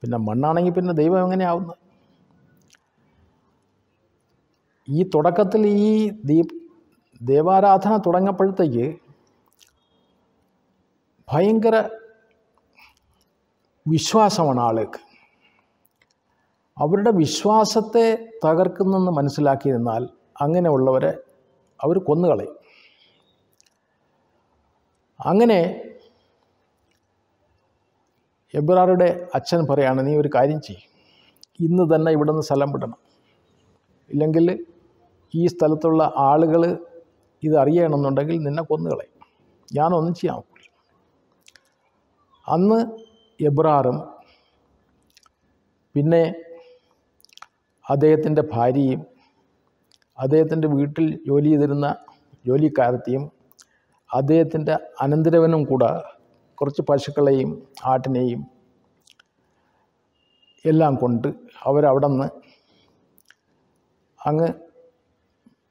[SPEAKER 1] പിന്നെ മണ്ണാണെങ്കിൽ പിന്നെ ദൈവം എങ്ങനെയാവുന്നത് ഈ തുടക്കത്തിൽ ഈ ദീ ദേവാരാധന തുടങ്ങപ്പോഴത്തേക്ക് ഭയങ്കര വിശ്വാസമാണ് ആളുകൾക്ക്. അവരുടെ വിശ്വാസത്തെ തകർക്കുന്നെന്ന് മനസ്സിലാക്കിയിരുന്നാൽ അങ്ങനെയുള്ളവരെ അവർ കൊന്നുകളയും. അങ്ങനെ എബ്രാറുടെ അച്ഛൻ പറയാണ് നീ ഒരു കാര്യം ചെയ്യും. ഇന്ന് തന്നെ ഇവിടെ നിന്ന് സ്ഥലം വിടണം. ഇല്ലെങ്കിൽ ഈ സ്ഥലത്തുള്ള ആളുകൾ ഇത് അറിയണമെന്നുണ്ടെങ്കിൽ നിന്നെ കൊന്നുകളയും ഞാനൊന്നും ചെയ്യാൻ അന്ന് എബ്രാറും പിന്നെ അദ്ദേഹത്തിന്റെ ഭാര്യയും അദ്ദേഹത്തിന്റെ വീട്ടിൽ ജോലി ചെയ്തിരുന്ന ജോലിക്കാരത്തെയും അദ്ദേഹത്തിന്റെ അനന്തരവനും കൂടെ കുറച്ച് പശുക്കളെയും ആട്ടിനെയും എല്ലാം കൊണ്ട് അവരവിടെ നിന്ന് അങ്ങ്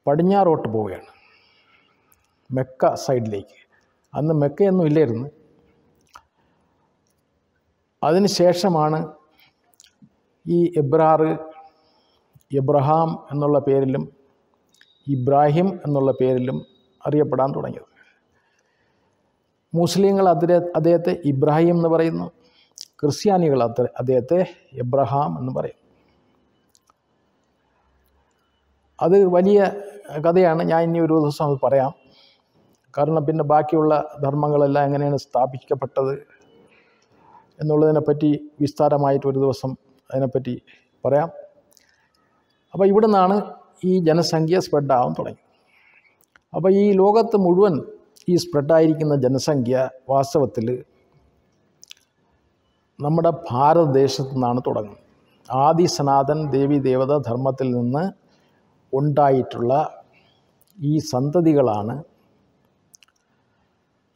[SPEAKER 1] പടിഞ്ഞാറോട്ട് പോവുകയാണ്. മെക്ക സൈഡിലേക്ക്. അന്ന് മെക്കയൊന്നും ഇല്ലായിരുന്നു. അതിന് ശേഷമാണ് ഈ എബ്രാറ് എബ്രഹാം എന്നുള്ള പേരിലും ഇബ്രാഹിം എന്നുള്ള പേരിലും അറിയപ്പെടാൻ തുടങ്ങിയത്. മുസ്ലിങ്ങൾ അതിരെ അദ്ദേഹത്തെ ഇബ്രാഹിം എന്ന് പറയുന്നു. ക്രിസ്ത്യാനികൾ അദ്ദേഹത്തെ എബ്രഹാം എന്ന് പറയും. അത് വലിയ കഥയാണ്. ഞാൻ ഇനി ഒരു ദിവസം അത് പറയാം. കാരണം പിന്നെ ബാക്കിയുള്ള ധർമ്മങ്ങളെല്ലാം എങ്ങനെയാണ് സ്ഥാപിക്കപ്പെട്ടത് എന്നുള്ളതിനെപ്പറ്റി വിസ്താരമായിട്ട് ഒരു ദിവസം അതിനെപ്പറ്റി പറയാം. അപ്പോൾ ഇവിടെ നിന്നാണ് ഈ ജനസംഖ്യ സ്പ്രെഡാവാൻ തുടങ്ങി. അപ്പോൾ ഈ ലോകത്ത് മുഴുവൻ ഈ സ്പ്രെഡായിരിക്കുന്ന ജനസംഖ്യ വാസ്തവത്തിൽ നമ്മുടെ ഭാരതദേശത്തു നിന്നാണ് തുടങ്ങുന്നത് ആദി സനാതൻ ദേവി ദേവത ധർമ്മത്തിൽ നിന്ന് ഉണ്ടായിട്ടുള്ള ഈ സന്തതികളാണ്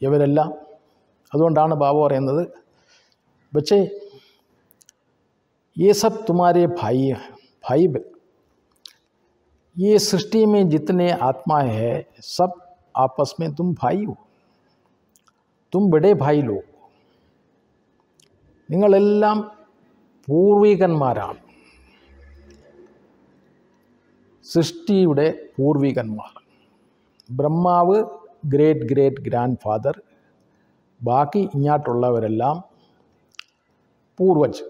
[SPEAKER 1] ഇവരെല്ലാം അതുകൊണ്ടാണ് ബാബു പറയുന്നത് ബച്ചേ ये सब तुम्हारे भाई हैं भाई ब- ये सृष्टि में जितने आत्मा है सब आपस में तुम भाई हो तुम बड़े भाई लोग നിങ്ങളെല്ലാം പൂർവികന്മാരാണ് സൃഷ്ടിയുടെ പൂർവികന്മാർ ബ്രഹ്മാവ് ഗ്രേറ്റ് ഗ്രേറ്റ് ഗ്രാൻഡ് ഫാദർ ബാക്കി ഇങ്ങോട്ടുള്ളവരെല്ലാം പൂർവജ്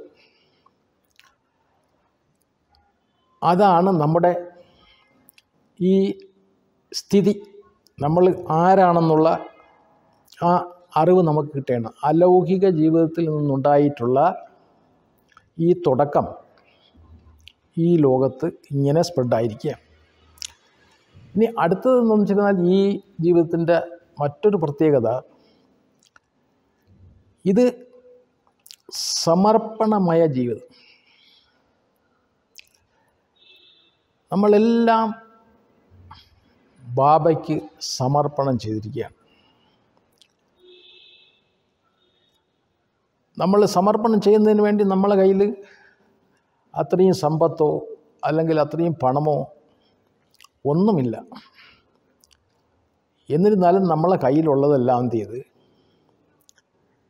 [SPEAKER 1] അതാണ് നമ്മുടെ ഈ സ്ഥിതി നമ്മൾ ആരാണെന്നുള്ള ആ അറിവ് നമുക്ക് കിട്ടണം. അലൗകിക ജീവിതത്തിൽ നിന്നുണ്ടായിട്ടുള്ള ഈ തുടക്കം ഈ ലോകത്ത് ഇങ്ങനെ സ്പ്രെഡായിരിക്കുക ഇനി അടുത്തതെന്ന് വെച്ചിരുന്നാൽ ഈ ജീവിതത്തിന്റെ മറ്റൊരു പ്രത്യേകത ഇത് സമർപ്പണമായ ജീവിതം. നമ്മളെല്ലാം ബാബയ്ക്ക് സമർപ്പണം ചെയ്തിരിക്കുകയാണ്. നമ്മൾ സമർപ്പണം ചെയ്യുന്നതിന് വേണ്ടി നമ്മളെ കയ്യിൽ അത്രയും സമ്പത്തോ അല്ലെങ്കിൽ അത്രയും പണമോ ഒന്നുമില്ല. എന്നിരുന്നാലും നമ്മളെ കയ്യിലുള്ളതെല്ലാം ചെയ്ത്?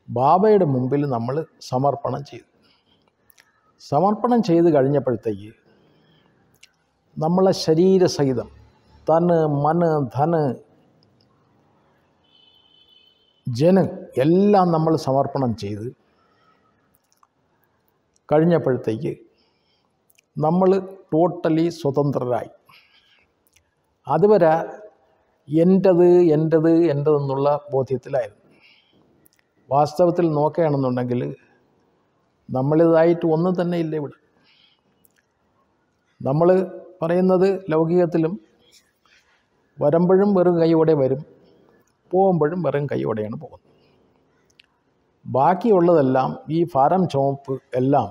[SPEAKER 1] ബാബയുടെ മുമ്പിൽ നമ്മൾ സമർപ്പണം ചെയ്തു. സമർപ്പണം ചെയ്ത് കഴിഞ്ഞപ്പോഴത്തേക്ക് നമ്മളെ ശരീരസഹിതം തന് മന് ധന് ജന് എല്ലാം നമ്മൾ സമർപ്പണം ചെയ്ത് കഴിഞ്ഞപ്പോഴത്തേക്ക് നമ്മൾ ടോട്ടലി സ്വതന്ത്രരായി. അതുവരെ എന്റത് എന്റത് എന്റതെന്നുള്ള ബോധ്യത്തിലായിരുന്നു. വാസ്തവത്തിൽ നോക്കുകയാണെന്നുണ്ടെങ്കിൽ നമ്മളിതായിട്ട് ഒന്നും തന്നെ ഇല്ല ഇവിടെ. നമ്മൾ പറയുന്നത് ലൗകികത്തിലും വരുമ്പോഴും വെറും കൈയോടെ വരും പോകുമ്പോഴും വെറും കൈയോടെയാണ് പോകുന്നത്. ബാക്കിയുള്ളതെല്ലാം ഈ ഫാരം ചുമപ്പ് എല്ലാം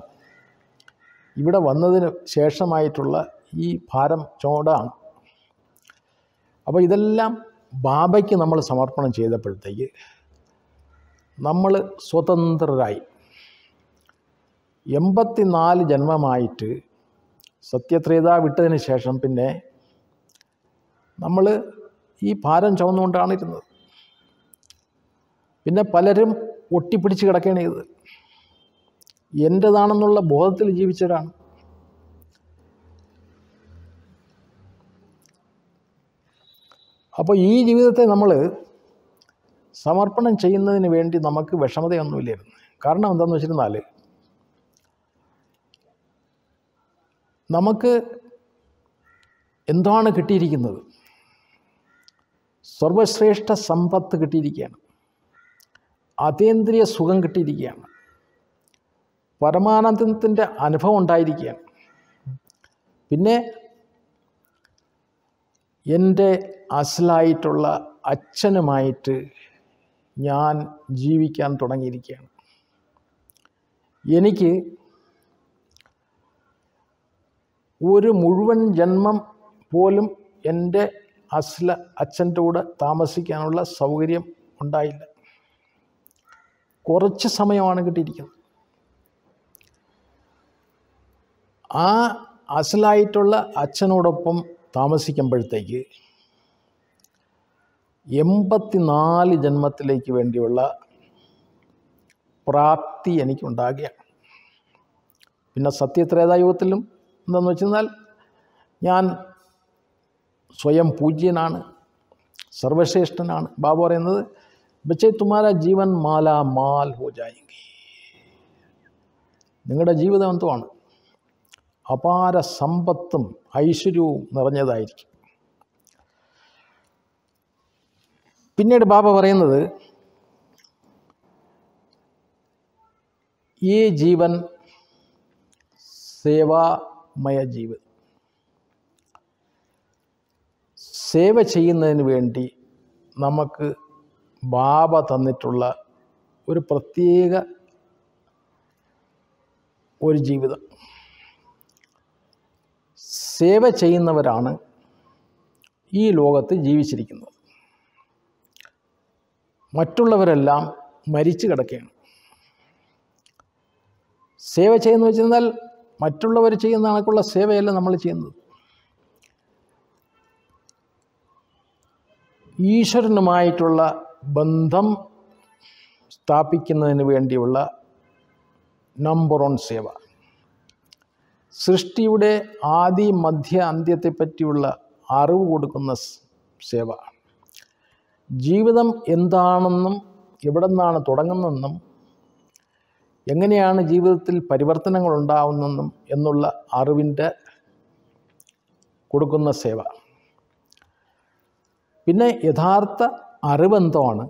[SPEAKER 1] ഇവിടെ വന്നതിന് ശേഷമായിട്ടുള്ള ഈ ഭാരം ചോടാണ് അപ്പോൾ ഇതെല്ലാം ബാബയ്ക്ക് നമ്മൾ സമർപ്പണം ചെയ്തപ്പോഴത്തേക്ക് നമ്മൾ സ്വതന്ത്രരായി. എൺപത്തിനാല് ജന്മമായിട്ട് സത്യത്രേത വിട്ടതിന് ശേഷം പിന്നെ നമ്മൾ ഈ ഭാരം ചുമന്നുകൊണ്ടാണ് ഇരുന്നത്. പിന്നെ പലരും ഒട്ടിപ്പിടിച്ച് കിടക്കുകയാണ് ചെയ്തത്. എന്റെതാണെന്നുള്ള ബോധത്തിൽ ജീവിച്ചവരാണ്. അപ്പോൾ ഈ ജീവിതത്തെ നമ്മൾ സമർപ്പണം ചെയ്യുന്നതിന് വേണ്ടി നമുക്ക് വിഷമതയൊന്നുമില്ലായിരുന്നു. കാരണം എന്താണെന്ന് വെച്ചിരുന്നാൽ നമുക്ക് എന്താണ് കിട്ടിയിരിക്കുന്നത്? സർവശ്രേഷ്ഠ സമ്പത്ത് കിട്ടിയിരിക്കുകയാണ്. അതേന്ദ്രിയ സുഖം കിട്ടിയിരിക്കുകയാണ്. പരമാനന്ദത്തിന്റെ അനുഭവം ഉണ്ടായിരിക്കുകയാണ്. പിന്നെ എന്റെ അസലായിട്ടുള്ള അച്ഛനുമായിട്ട് ഞാൻ ജീവിക്കാൻ തുടങ്ങിയിരിക്കുകയാണ്. എനിക്ക് ഒരു മുഴുവൻ ജന്മം പോലും എന്റെ അസ്ല അച്ഛന്റെ കൂടെ താമസിക്കാനുള്ള സൗകര്യം ഉണ്ടായില്ല. കുറച്ച് സമയമാണ് കിട്ടിയിരിക്കുന്നത്. ആ അസലായിട്ടുള്ള അച്ഛനോടൊപ്പം താമസിക്കുമ്പോഴത്തേക്ക് എൺപത്തിനാല് ജന്മത്തിലേക്ക് വേണ്ടിയുള്ള പ്രാപ്തി എനിക്കുണ്ടാകുകയാണ്. പിന്നെ സത്യത്രേതായുഗത്തിലും എന്താണെന്ന് വെച്ചെന്നാൽ ഞാൻ സ്വയം പൂജ്യനാണ് സർവശ്രേഷ്ഠനാണ് ബാബു പറയുന്നത് ബച്ചേ തുമാര ജീവൻ മാല മാൽ ഹോ ജായെങ്കിൽ നിങ്ങളുടെ ജീവിതം എന്തുവാണ്? അപാര സമ്പത്തും ഐശ്വര്യവും നിറഞ്ഞതായിരിക്കും. പിന്നീട് ബാബ പറയുന്നത് ഈ ജീവൻ സേവാമയ ജീവിതം സേവ ചെയ്യുന്നതിന് വേണ്ടി നമുക്ക് ബാബ തന്നിട്ടുള്ള ഒരു പ്രത്യേക ഒരു ജീവിതം. സേവ ചെയ്യുന്നവരാണ് ഈ ലോകത്ത് ജീവിച്ചിരിക്കുന്നത്. മറ്റുള്ളവരെല്ലാം മരിച്ചു കിടക്കുകയാണ്. സേവ ചെയ്യുന്നു വെച്ചാൽ മറ്റുള്ളവർ ചെയ്യുന്ന കണക്കുള്ള സേവയല്ല നമ്മൾ ചെയ്യുന്നത്. ഈശ്വരനുമായിട്ടുള്ള ബന്ധം സ്ഥാപിക്കുന്നതിന് വേണ്ടിയുള്ള നമ്പർ വൺ സേവ. സൃഷ്ടിയുടെ ആദി മധ്യ അന്ത്യത്തെപ്പറ്റിയുള്ള അറിവ് കൊടുക്കുന്ന സേവ. ജീവിതം എന്താണെന്നും എവിടെ നിന്നാണ് തുടങ്ങുന്നതെന്നും എങ്ങനെയാണ് ജീവിതത്തിൽ പരിവർത്തനങ്ങൾ ഉണ്ടാവുന്നെന്നും എന്നുള്ള അറിവിന്റെ കൊടുക്കുന്ന സേവ. പിന്നെ യഥാർത്ഥ അറിവെന്തോണ്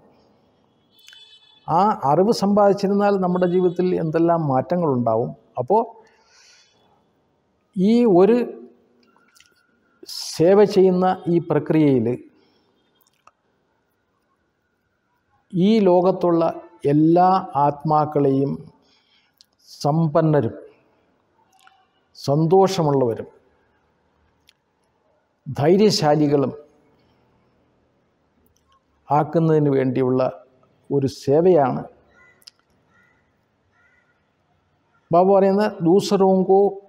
[SPEAKER 1] ആ അറിവ് സമ്പാദിച്ചിരുന്നാൽ നമ്മുടെ ജീവിതത്തിൽ എന്തെല്ലാം മാറ്റങ്ങളുണ്ടാവും? അപ്പോൾ ഈ ഒരു സേവ ചെയ്യുന്ന ഈ പ്രക്രിയയിൽ ഈ ലോകത്തുള്ള എല്ലാ ആത്മാക്കളെയും സമ്പന്നരും സന്തോഷമുള്ളവരും ധൈര്യശാലികളും ആക്കുന്നതിന് വേണ്ടിയുള്ള ഒരു സേവയാണ്. ബാബു പറയുന്നത് ദൂസറോങ്കോ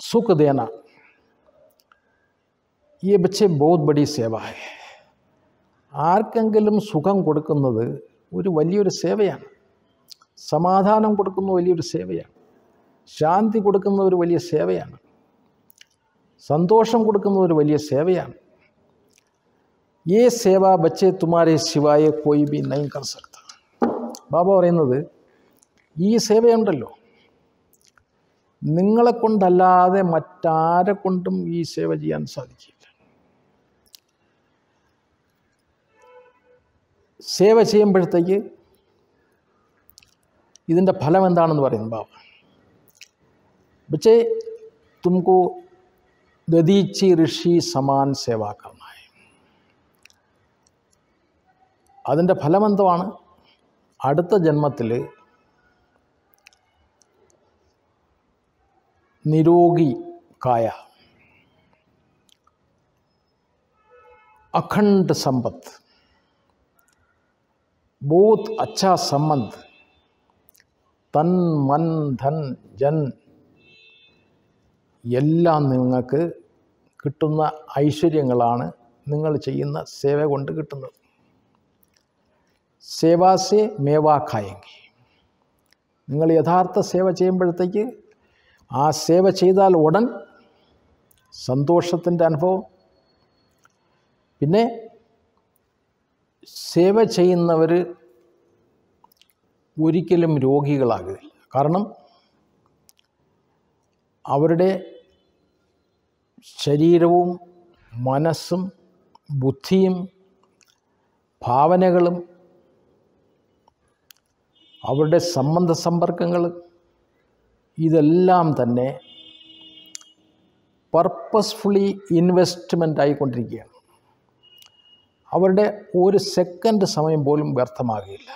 [SPEAKER 1] സുഖ് ദേന ഈ ബച്ചെ ബഹുത് ബഡി സേവ. ആർക്കെങ്കിലും സുഖം കൊടുക്കുന്നത് ഒരു വലിയൊരു സേവയാണ്. സമാധാനം കൊടുക്കുന്ന വലിയൊരു സേവയാണ്. ശാന്തി കൊടുക്കുന്ന ഒരു വലിയ സേവയാണ്. സന്തോഷം കൊടുക്കുന്ന ഒരു വലിയ സേവയാണ്. ഈ സേവ ബച്ചെ തുമാരെ ശിവായെ കോയി ബി നൈ കർ സക്ത ബാബ പറയുന്നത് ഈ സേവയുണ്ടല്ലോ. നിങ്ങളെ കൊണ്ടല്ലാതെ മറ്റാരെ കൊണ്ടും ഈ സേവ ചെയ്യാൻ സാധിക്കില്ല. സേവ ചെയ്യുമ്പോഴത്തേക്ക് ഇതിന്റെ ഫലം എന്താണെന്ന് പറയുന്നു ബാബ. പക്ഷേ തുമക്കു ദദീച്ചി ഋഷി സമാൻ സേവാക്കർണായ അതിൻ്റെ ഫലമെന്തുവാണ് അടുത്ത ജന്മത്തിൽ നിരോഗി കായ अखंड संपत बहुत अच्छा संबंध തൻ മൻ ധൻ ജൻ എല്ലാം നിങ്ങൾക്ക് കിട്ടുന്ന ഐശ്വര്യങ്ങളാണ് നിങ്ങൾ ചെയ്യുന്ന സേവ കൊണ്ട് കിട്ടുന്നത് സേവാസെ മേവാ ഖായങ്കി നിങ്ങൾ യഥാർത്ഥ സേവ ചെയ്യുമ്പോഴത്തേക്ക് ആ സേവ ചെയ്താൽ ഉടൻ സന്തോഷത്തിന്റെ അനുഭവം. പിന്നെ സേവ ചെയ്യുന്നവർ ഒരിക്കലും രോഗികളാകുന്നില്ല. കാരണം അവരുടെ ശരീരവും മനസ്സും ബുദ്ധിയും ഭാവനകളും അവരുടെ സംബന്ധ സമ്പർക്കങ്ങൾ ഇതെല്ലാം തന്നെ പർപ്പസ്ഫുള്ളി ഇൻവെസ്റ്റ്മെന്റ് ആയിക്കൊണ്ടിരിക്കുകയാണ്. അവരുടെ ഒരു സെക്കൻഡ് സമയം പോലും വ്യർത്ഥമാകില്ല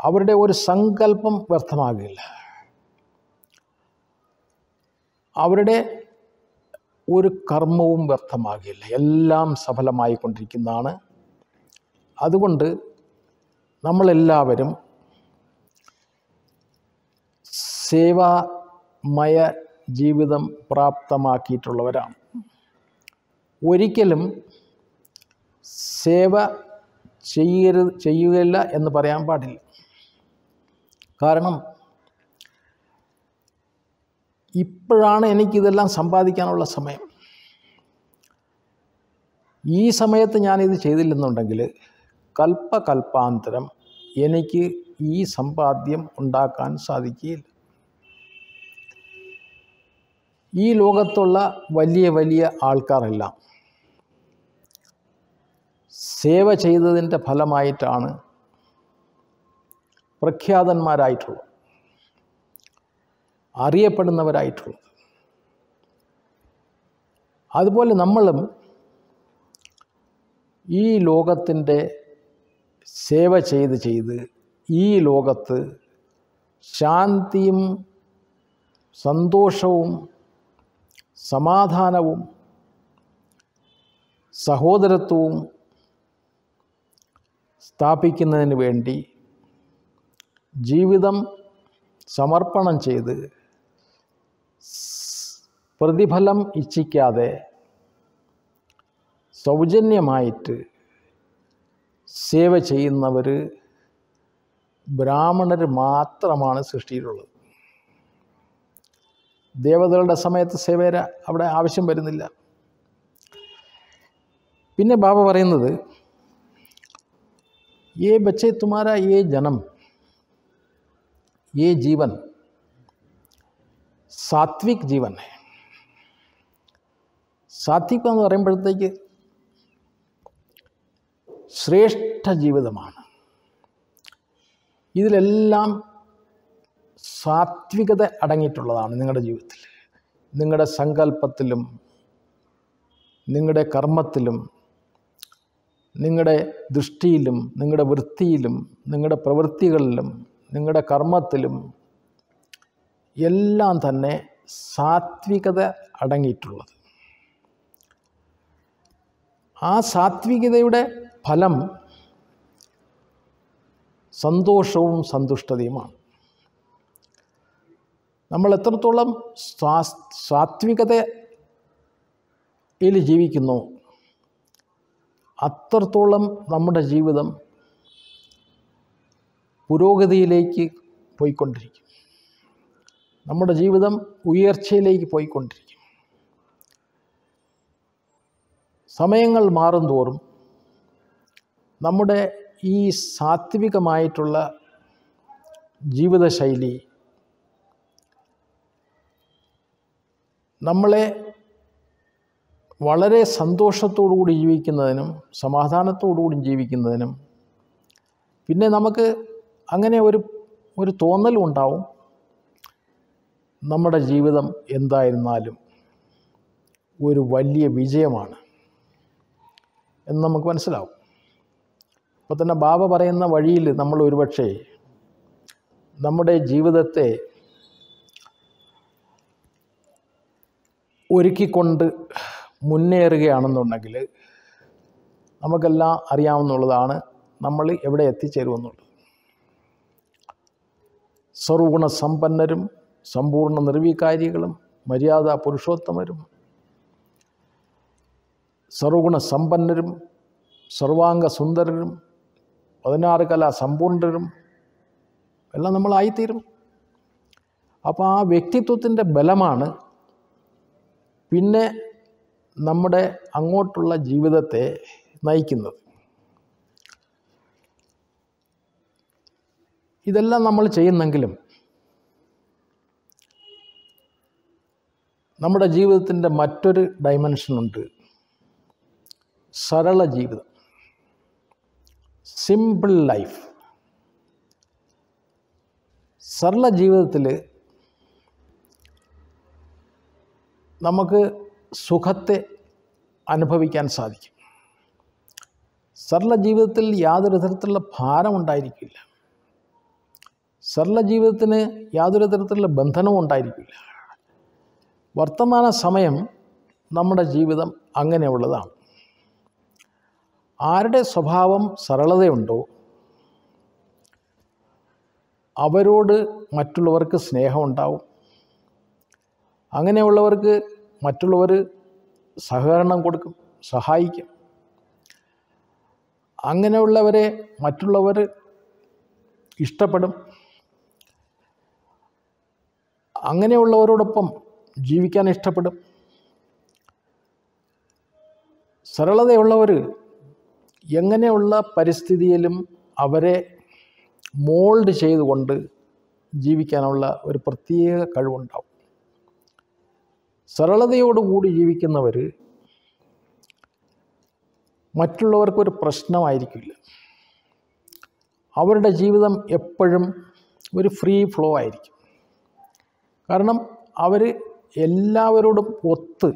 [SPEAKER 1] അവരുടെ ഒരു സങ്കല്പം വ്യർത്ഥമാകില്ല അവരുടെ ഒരു കർമ്മവും വ്യർത്ഥമാകില്ല എല്ലാം സഫലമായിക്കൊണ്ടിരിക്കുന്നതാണ്. അതുകൊണ്ട് നമ്മളെല്ലാവരും സേവാമയ ജീവിതം പ്രാപ്തമാക്കിയിട്ടുള്ളവരാണ്. ഒരിക്കലും സേവ ചെയ്യരുത് ചെയ്യുകയില്ല എന്ന് പറയാൻ പാടില്ല. കാരണം ഇപ്പോഴാണ് എനിക്കിതെല്ലാം സമ്പാദിക്കാനുള്ള സമയം. ഈ സമയത്ത് ഞാനിത് ചെയ്തില്ലെന്നുണ്ടെങ്കിൽ കൽപ്പകൽപ്പാന്തരം എനിക്ക് ഈ സമ്പാദ്യം ഉണ്ടാക്കാൻ സാധിക്കുകയില്ല. ഈ ലോകത്തുള്ള വലിയ വലിയ ആൾക്കാരെല്ലാം സേവ ചെയ്തതിന്റെ ഫലമായിട്ടാണ് പ്രഖ്യാതന്മാരായിട്ടുള്ളത്. അറിയപ്പെടുന്നവരായിട്ടുള്ളത്. അതുപോലെ നമ്മളും ഈ ലോകത്തിന്റെ സേവ ചെയ്ത് ചെയ്ത് ഈ ലോകത്ത് ശാന്തിയും സന്തോഷവും സമാധാനവും സഹോദരത്വവും സ്ഥാപിക്കുന്നതിന് വേണ്ടി ജീവിതം സമർപ്പണം ചെയ്ത് പ്രതിഫലം ഇച്ഛിക്കാതെ സൗജന്യമായിട്ട് സേവ ചെയ്യുന്നവർ ബ്രാഹ്മണർ മാത്രമാണ് സൃഷ്ടിയിലുള്ളത്. ദേവതകളുടെ സമയത്ത് സേവേര അവിടെ ആവശ്യം വരുന്നില്ല പിന്നെ ബാബ പറയുന്നത് ये बच्चे तुम्हारा ये जन्म ये जीवन സാത്വിക് ജീവൻ സാത്വികം എന്ന് പറയുമ്പോഴത്തേക്ക് ശ്രേഷ്ഠ ജീവിതമാണ് ഇതിലെല്ലാം സാത്വികത അടങ്ങിയിട്ടുള്ളതാണ് നിങ്ങളുടെ ജീവിതത്തിൽ. നിങ്ങളുടെ സങ്കല്പത്തിലും നിങ്ങളുടെ കർമ്മത്തിലും നിങ്ങളുടെ ദൃഷ്ടിയിലും നിങ്ങളുടെ വൃത്തിയിലും നിങ്ങളുടെ പ്രവൃത്തികളിലും നിങ്ങളുടെ കർമ്മത്തിലും എല്ലാം തന്നെ സാത്വികത അടങ്ങിയിട്ടുള്ളത്. ആ സാത്വികതയുടെ ഫലം സന്തോഷവും സന്തുഷ്ടതയുമാണ്. നമ്മൾ എത്രത്തോളം സ്വാ സാത്വികതയിൽ ജീവിക്കുന്നു അത്രത്തോളം നമ്മുടെ ജീവിതം പുരോഗതിയിലേക്ക് പോയിക്കൊണ്ടിരിക്കും. നമ്മുടെ ജീവിതം ഉയർച്ചയിലേക്ക് പോയിക്കൊണ്ടിരിക്കും. സമയങ്ങൾ മാറും തോറും നമ്മുടെ ഈ സാത്വികമായിട്ടുള്ള ജീവിതശൈലി നമ്മളെ വളരെ സന്തോഷത്തോടുകൂടി ജീവിക്കുന്നതിനും സമാധാനത്തോടുകൂടി ജീവിക്കുന്നതിനും പിന്നെ നമുക്ക് അങ്ങനെ ഒരു ഒരു തോന്നലും ഉണ്ടാവും. നമ്മുടെ ജീവിതം എന്തായിരുന്നാലും ഒരു വലിയ വിജയമാണ് എന്ന് നമുക്ക് മനസ്സിലാവും. അപ്പോൾ തന്നെ ബാബ പറയുന്ന വഴിയിൽ നമ്മൾ ഒരുപക്ഷേ നമ്മുടെ ജീവിതത്തെ ഒരുക്കിക്കൊണ്ട് മുന്നേറുകയാണെന്നുണ്ടെങ്കിൽ നമുക്കെല്ലാം അറിയാവുന്നുള്ളതാണ് നമ്മൾ എവിടെ എത്തിച്ചേരുമെന്നുള്ളത്. സർവഗുണ സമ്പന്നരും സമ്പൂർണ നിർവികാരികളും മര്യാദ പുരുഷോത്തമരും സർവഗുണ സമ്പന്നരും സർവാംഗ സുന്ദരരും പതിനാറ് കല സമ്പൂർണരും എല്ലാം നമ്മളായിത്തീരും. അപ്പോൾ ആ വ്യക്തിത്വത്തിന്റെ ബലമാണ് പിന്നെ നമ്മുടെ അങ്ങോട്ടുള്ള ജീവിതത്തെ നയിക്കുന്നത്. ഇതെല്ലാം നമ്മൾ ചെയ്യുന്നെങ്കിലും നമ്മുടെ ജീവിതത്തിന്റെ മറ്റൊരു ഡൈമെൻഷനുണ്ട് സരള ജീവിതം. സിമ്പിൾ ലൈഫ് സരള ജീവിതത്തിൽ നമുക്ക് സുഖത്തെ അനുഭവിക്കാൻ സാധിക്കും. സരള ജീവിതത്തിൽ യാതൊരു തരത്തിലുള്ള ഭാരം ഉണ്ടായിരിക്കില്ല. സരള ജീവിതത്തിന് യാതൊരു തരത്തിലുള്ള ബന്ധനവും ഉണ്ടായിരിക്കില്ല. വർത്തമാന സമയം നമ്മുടെ ജീവിതം അങ്ങനെയുള്ളതാണ്. ആരുടെ സ്വഭാവം സരളതയുണ്ടോ അവരോട് മറ്റുള്ളവർക്ക് സ്നേഹമുണ്ടാവും. അങ്ങനെയുള്ളവർക്ക് മറ്റുള്ളവർ സഹകരണം കൊടുക്കും സഹായിക്കും. അങ്ങനെയുള്ളവരെ മറ്റുള്ളവർ ഇഷ്ടപ്പെടും. അങ്ങനെയുള്ളവരോടൊപ്പം ജീവിക്കാൻ ഇഷ്ടപ്പെടും. സരളതയുള്ളവർ എങ്ങനെയുള്ള പരിസ്ഥിതിയിലും അവരെ മോൾഡ് ചെയ്തുകൊണ്ട് ജീവിക്കാനുള്ള ഒരു പ്രത്യേക കഴിവുണ്ടാവും. സരളതയോടുകൂടി ജീവിക്കുന്നവർ മറ്റുള്ളവർക്കൊരു പ്രശ്നമായിരിക്കില്ല. അവരുടെ ജീവിതം എപ്പോഴും ഒരു ഫ്രീ ഫ്ലോ ആയിരിക്കും. കാരണം അവർ എല്ലാവരോടും ഒത്ത്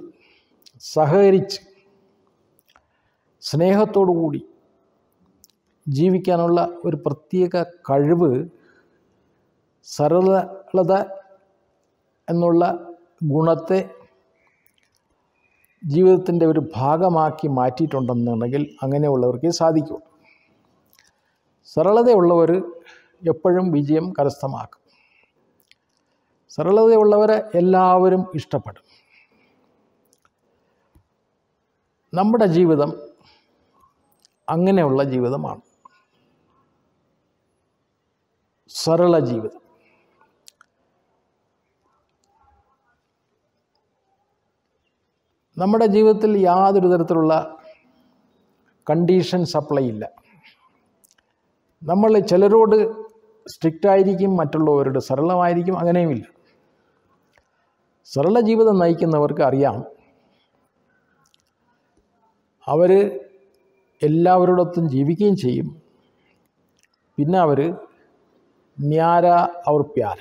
[SPEAKER 1] സഹകരിച്ച് സ്നേഹത്തോടു കൂടി ജീവിക്കാനുള്ള ഒരു പ്രത്യേക കഴിവ് സരളത എന്നുള്ള ഗുണത്തെ ജീവിതത്തിന്റെ ഒരു ഭാഗമാക്കി മാറ്റിയിട്ടുണ്ടെന്നുണ്ടെങ്കിൽ അങ്ങനെയുള്ളവർക്ക് സാധിക്കും. സരളതയുള്ളവർ എപ്പോഴും വിജയം കരസ്ഥമാക്കും. സരളതയുള്ളവരെ എല്ലാവരും ഇഷ്ടപ്പെടും. നമ്മുടെ ജീവിതം അങ്ങനെയുള്ള ജീവിതമാണ്. സരള ജീവിതം. നമ്മുടെ ജീവിതത്തിൽ യാതൊരു തരത്തിലുള്ള കണ്ടീഷൻ സപ്ലൈ ഇല്ല. നമ്മൾ ചിലരോട് സ്ട്രിക്റ്റ് ആയിരിക്കും മറ്റുള്ളവരോട് സരളമായിരിക്കും അങ്ങനെയുമില്ല സരള ജീവിതം നയിക്കുന്നവർക്ക് അറിയാം അവർ എല്ലാവരോടൊത്തും ജീവിക്കുകയും ചെയ്യും. പിന്നെ അവർ ന്യാര അവർ പ്യാര.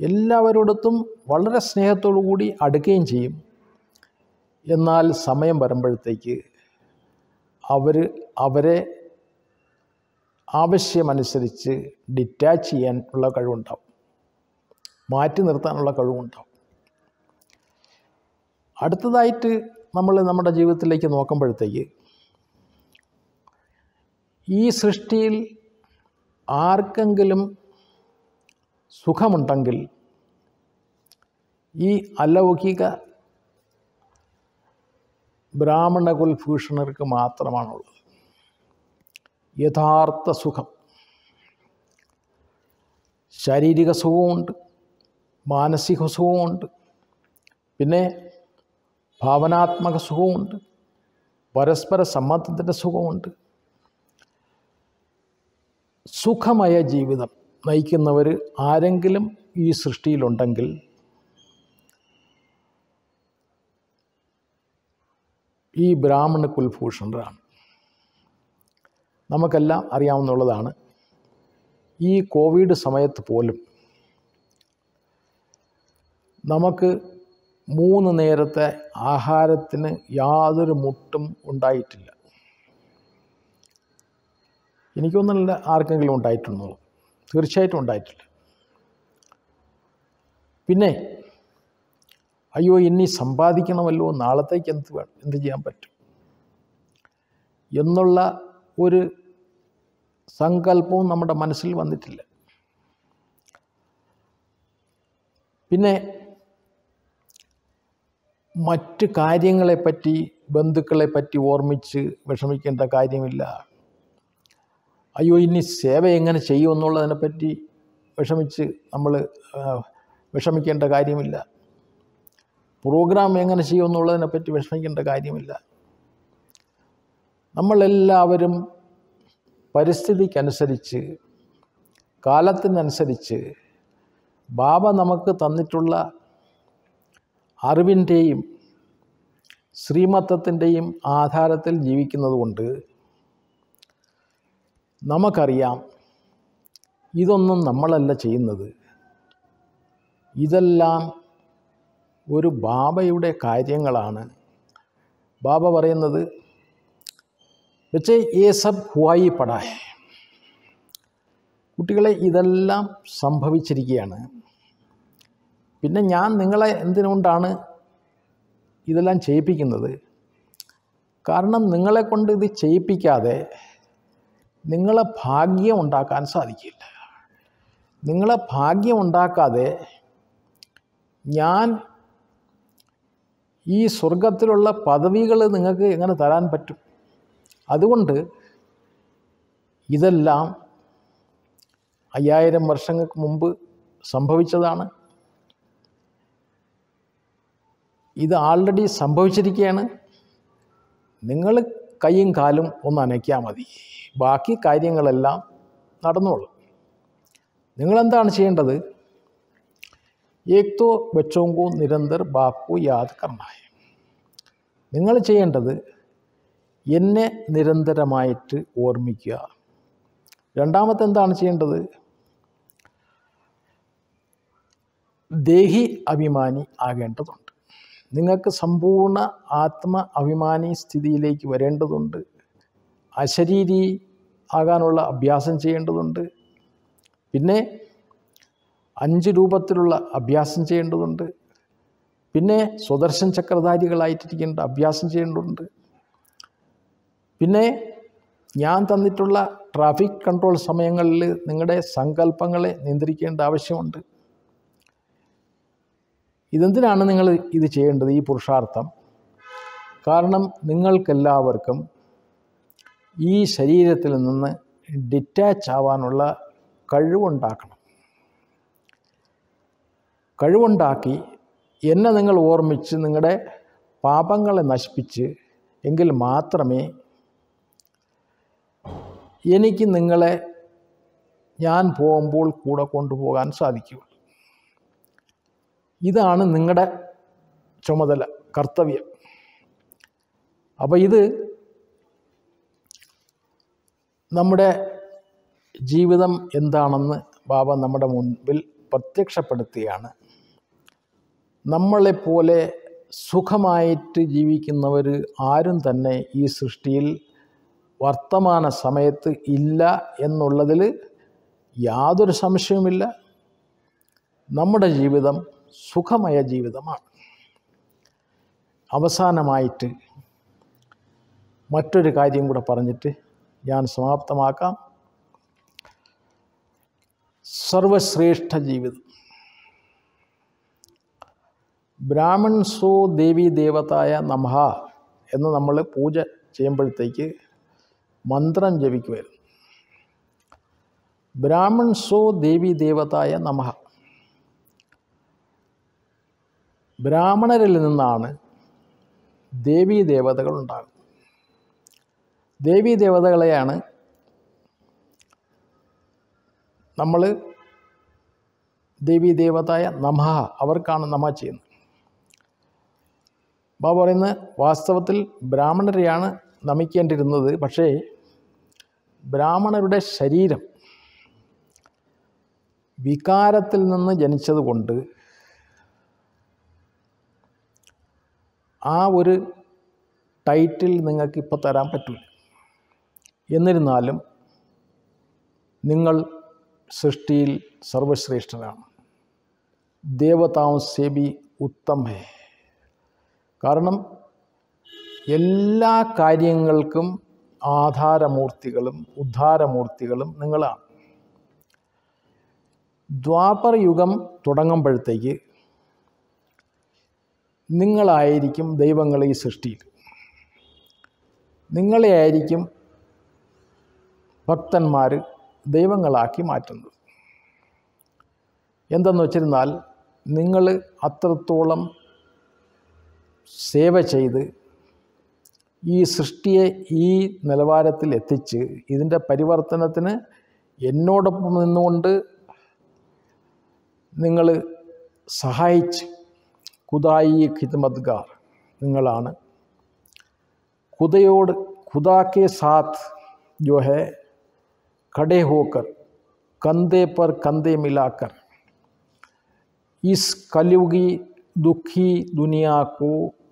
[SPEAKER 1] എല്ലാവരോടൊത്തും വളരെ സ്നേഹത്തോടു കൂടി അടുക്കുകയും ചെയ്യും. എന്നാൽ സമയം വരുമ്പോഴത്തേക്ക് അവർ അവരെ ആവശ്യമനുസരിച്ച് ഡിറ്റാച്ച് ചെയ്യാൻ ഉള്ള കഴിവുണ്ടാവും. മാറ്റി നിർത്താനുള്ള കഴിവുണ്ടാവും. അടുത്തതായിട്ട് നമ്മൾ നമ്മുടെ ജീവിതത്തിലേക്ക് നോക്കുമ്പോഴത്തേക്ക് ഈ സൃഷ്ടിയിൽ ആർക്കെങ്കിലും സുഖമുണ്ടെങ്കിൽ ഈ അലൗകിക ബ്രാഹ്മണ കുൽഭൂഷണർക്ക് മാത്രമാണുള്ളത്. യഥാർത്ഥ സുഖം. ശാരീരിക സുഖമുണ്ട് മാനസിക സുഖമുണ്ട് പിന്നെ ഭാവനാത്മക സുഖമുണ്ട് പരസ്പര സമ്മതത്തിന്റെ സുഖമുണ്ട് സുഖമയ ജീവിതം നയിക്കുന്നവർ ആരെങ്കിലും ഈ സൃഷ്ടിയിലുണ്ടെങ്കിൽ ഈ ബ്രാഹ്മണ കുൽഭൂഷണരാണ്. നമുക്കെല്ലാം അറിയാവുന്നുള്ളതാണ് ഈ കോവിഡ് സമയത്ത് പോലും നമുക്ക് മൂന്ന് നേരത്തെ ആഹാരത്തിന് യാതൊരു മുട്ടും ഉണ്ടായിട്ടില്ല. എനിക്കൊന്നല്ല ആർക്കെങ്കിലും ഉണ്ടായിട്ടുണ്ടോ? തീർച്ചയായിട്ടും ഉണ്ടായിട്ടില്ല. പിന്നെ അയ്യോ ഇനി സമ്പാദിക്കണമല്ലോ നാളത്തേക്ക് എന്ത് വേണം എന്ത് ചെയ്യാൻ പറ്റും? എന്നുള്ള ഒരു സങ്കല്പവും നമ്മുടെ മനസ്സിൽ വന്നിട്ടില്ല. പിന്നെ മറ്റ് കാര്യങ്ങളെപ്പറ്റി ബന്ധുക്കളെപ്പറ്റി ഓർമ്മിച്ച് വിഷമിക്കേണ്ട കാര്യമില്ല. അയ്യോ ഇനി സേവ എങ്ങനെ ചെയ്യുമെന്നുള്ളതിനെപ്പറ്റി വിഷമിച്ച് നമ്മൾ വിഷമിക്കേണ്ട കാര്യമില്ല. പ്രോഗ്രാം എങ്ങനെ ചെയ്യുമെന്നുള്ളതിനെപ്പറ്റി വിഷമിക്കേണ്ട കാര്യമില്ല. നമ്മളെല്ലാവരും പരിസ്ഥിതിക്കനുസരിച്ച് കാലത്തിനനുസരിച്ച് ബാബ നമുക്ക് തന്നിട്ടുള്ള അറിവിന്റെയും ശ്രീമത്തത്തിന്റെയും ആധാരത്തിൽ ജീവിക്കുന്നതുകൊണ്ട് നമുക്കറിയാം ഇതൊന്നും നമ്മളല്ല ചെയ്യുന്നത്. ഇതെല്ലാം ഒരു ബാബയുടെ കാര്യങ്ങളാണ്. ബാബ പറയുന്നത് വെച്ച് ഏ സബ് ഹുവായി പടാ കുട്ടികളെ ഇതെല്ലാം സംഭവിച്ചിരിക്കുകയാണ്. പിന്നെ ഞാൻ നിങ്ങളെ എന്തിനുകൊണ്ടാണ് ഇതെല്ലാം ചെയ്യിപ്പിക്കുന്നത്? കാരണം നിങ്ങളെ കൊണ്ട് ഇത് ചെയ്യിപ്പിക്കാതെ നിങ്ങളെ ഭാഗ്യം ഉണ്ടാക്കാൻ സാധിക്കില്ല. നിങ്ങളെ ഭാഗ്യം ഉണ്ടാക്കാതെ ഞാൻ ഈ സ്വർഗത്തിലുള്ള പദവികൾ നിങ്ങൾക്ക് എങ്ങനെ തരാൻ പറ്റും? അതുകൊണ്ട് ഇതെല്ലാം അയ്യായിരം വർഷങ്ങൾക്ക് മുമ്പ് സംഭവിച്ചതാണ്. ഇത് ആൾറെഡി സംഭവിച്ചിരിക്കുകയാണ്. നിങ്ങൾ കൈയും കാലും ഒന്ന് അനയ്ക്കാൽ മതി. ബാക്കി കാര്യങ്ങളെല്ലാം നടന്നോളും. നിങ്ങളെന്താണ് ചെയ്യേണ്ടത്? ഏക് निरंतर बाप को याद करना है നിങ്ങൾ ചെയ്യേണ്ടത് എന്നെ നിരന്തരമായിട്ട് ഓർമ്മിക്കുക. രണ്ടാമത്തെ എന്താണ് ചെയ്യേണ്ടത്? ദേഹി അഭിമാനി ആകേണ്ടതുണ്ട്. നിങ്ങൾക്ക് സമ്പൂർണ ആത്മ അഭിമാനി സ്ഥിതിയിലേക്ക് വരേണ്ടതുണ്ട്. അശരീരി ആകാനുള്ള അഭ്യാസം ചെയ്യേണ്ടതുണ്ട്. പിന്നെ അഞ്ച് രൂപത്തിലുള്ള അഭ്യാസം ചെയ്യേണ്ടതുണ്ട്. പിന്നെ സ്വദർശൻ ചക്രധാരികളായിട്ടിരിക്കേണ്ട അഭ്യാസം ചെയ്യേണ്ടതുണ്ട്. പിന്നെ ഞാൻ തന്നിട്ടുള്ള ട്രാഫിക് കൺട്രോൾ സമയങ്ങളിൽ നിങ്ങളുടെ സങ്കല്പങ്ങളെ നിയന്ത്രിക്കേണ്ട ആവശ്യമുണ്ട്. ഇതെന്തിനാണ് നിങ്ങൾ ഇത് ചെയ്യേണ്ടത് ഈ പുരുഷാർത്ഥം? കാരണം നിങ്ങൾക്കെല്ലാവർക്കും ഈ ശരീരത്തിൽ നിന്ന് ഡിറ്റാച്ച് ആവാനുള്ള കഴിവുണ്ടാക്കണം കഴിവുണ്ടാക്കി എന്നെ നിങ്ങൾ ഓർമ്മിച്ച് നിങ്ങളുടെ പാപങ്ങളെ നശിപ്പിച്ച് എങ്കിൽ മാത്രമേ എനിക്ക് നിങ്ങളെ ഞാൻ പോകുമ്പോൾ കൂടെ കൊണ്ടുപോകാൻ സാധിക്കുകയുള്ളൂ ഇതാണ് നിങ്ങളുടെ ചുമതല കർത്തവ്യം. അപ്പോൾ ഇത് നമ്മുടെ ജീവിതം എന്താണെന്ന് ബാബ നമ്മുടെ മുൻപിൽ പ്രത്യക്ഷപ്പെടുത്തുകയാണ്. നമ്മളെപ്പോലെ സുഖമായിട്ട് ജീവിക്കുന്നവർ ആരും തന്നെ ഈ സൃഷ്ടിയിൽ വർത്തമാന സമയത്ത് ഇല്ല എന്നുള്ളതിൽ യാതൊരു സംശയവുമില്ല. നമ്മുടെ ജീവിതം സുഖമയ ജീവിതമാണ്. അവസാനമായിട്ട് മറ്റൊരു കാര്യം കൂടെ പറഞ്ഞിട്ട് ഞാൻ സമാപ്തമാക്കാം. സർവശ്രേഷ്ഠ ജീവിതം. ബ്രാഹ്മൺ സോ ദേവി ദേവതായ നമഹ എന്ന് നമ്മൾ പൂജ ചെയ്യുമ്പോഴത്തേക്ക് മന്ത്രം ജപിക്കുമായിരുന്നു ബ്രാഹ്മൺസോ ദേവി ദേവതായ നമഹ ബ്രാഹ്മണരിൽ നിന്നാണ് ദേവീ ദേവതകൾ ഉണ്ടാകുന്നത്. ദേവീ ദേവതകളെയാണ് നമ്മൾ ദേവീ ദേവതായ നമഹ അവർക്കാണ് നമ ചെയ്യുന്നത്. ബാബ പറയുന്നത് വാസ്തവത്തിൽ ബ്രാഹ്മണരെയാണ് നമിക്കേണ്ടിരുന്നത് പക്ഷേ ബ്രാഹ്മണരുടെ ശരീരം വികാരത്തിൽ നിന്ന് ജനിച്ചതുകൊണ്ട് ആ ഒരു ടൈറ്റിൽ നിങ്ങൾക്ക് ഇപ്പോൾ തരാൻ പറ്റില്ല എന്നിരുന്നാലും നിങ്ങൾ സൃഷ്ടിയിൽ സർവശ്രേഷ്ഠനാണ് ദേവതാവും സേബി ഉത്തമേ. കാരണം എല്ലാ കാര്യങ്ങൾക്കും ആധാരമൂർത്തികളും ഉദ്ധാരമൂർത്തികളും നിങ്ങളാണ്. ദ്വാപർ യുഗം തുടങ്ങുമ്പോഴത്തേക്ക് നിങ്ങളായിരിക്കും ദൈവങ്ങളെ ഈ സൃഷ്ടിയിൽ. നിങ്ങളെ ആയിരിക്കും ഭക്തന്മാർ ദൈവങ്ങളാക്കി മാറ്റുന്നത്. എന്തെന്ന് വച്ചിരുന്നാൽ നിങ്ങൾ അത്രത്തോളം സേവ ചെയ്ത് ഈ സൃഷ്ടിയെ ഈ നിലവാരത്തിൽ എത്തിച്ച് ഇതിന്റെ പരിവർത്തനത്തിന് എന്നോടൊപ്പം നിന്നുകൊണ്ട് നിങ്ങൾ സഹായിച്ച് കുതായി ഖിദ്മത്ഗാർ നിങ്ങളാണ്. കുതയോട് खुदा के साथ जो है खड़े होकर കന്തേ पर कंधे मिलाकर इस कलयुगी दुखी दुनिया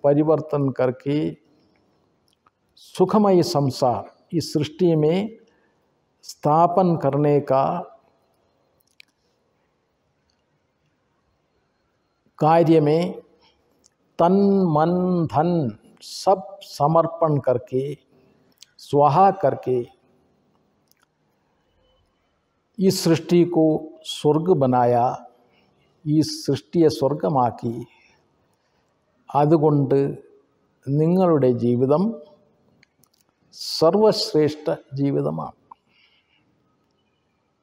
[SPEAKER 1] परिवर्तन करके सुखमय संसार इस सृष्टि में स्थापन करने का कार्य में तन, मन, धन सब समर्पण करके, स्वाहा करके इस सृष्टि को स्वर्ग बनाया, इस सृष्टि स्वर्ग माँ की അതുകൊണ്ട് നിങ്ങളുടെ ജീവിതം സർവശ്രേഷ്ഠ ജീവിതമാണ്.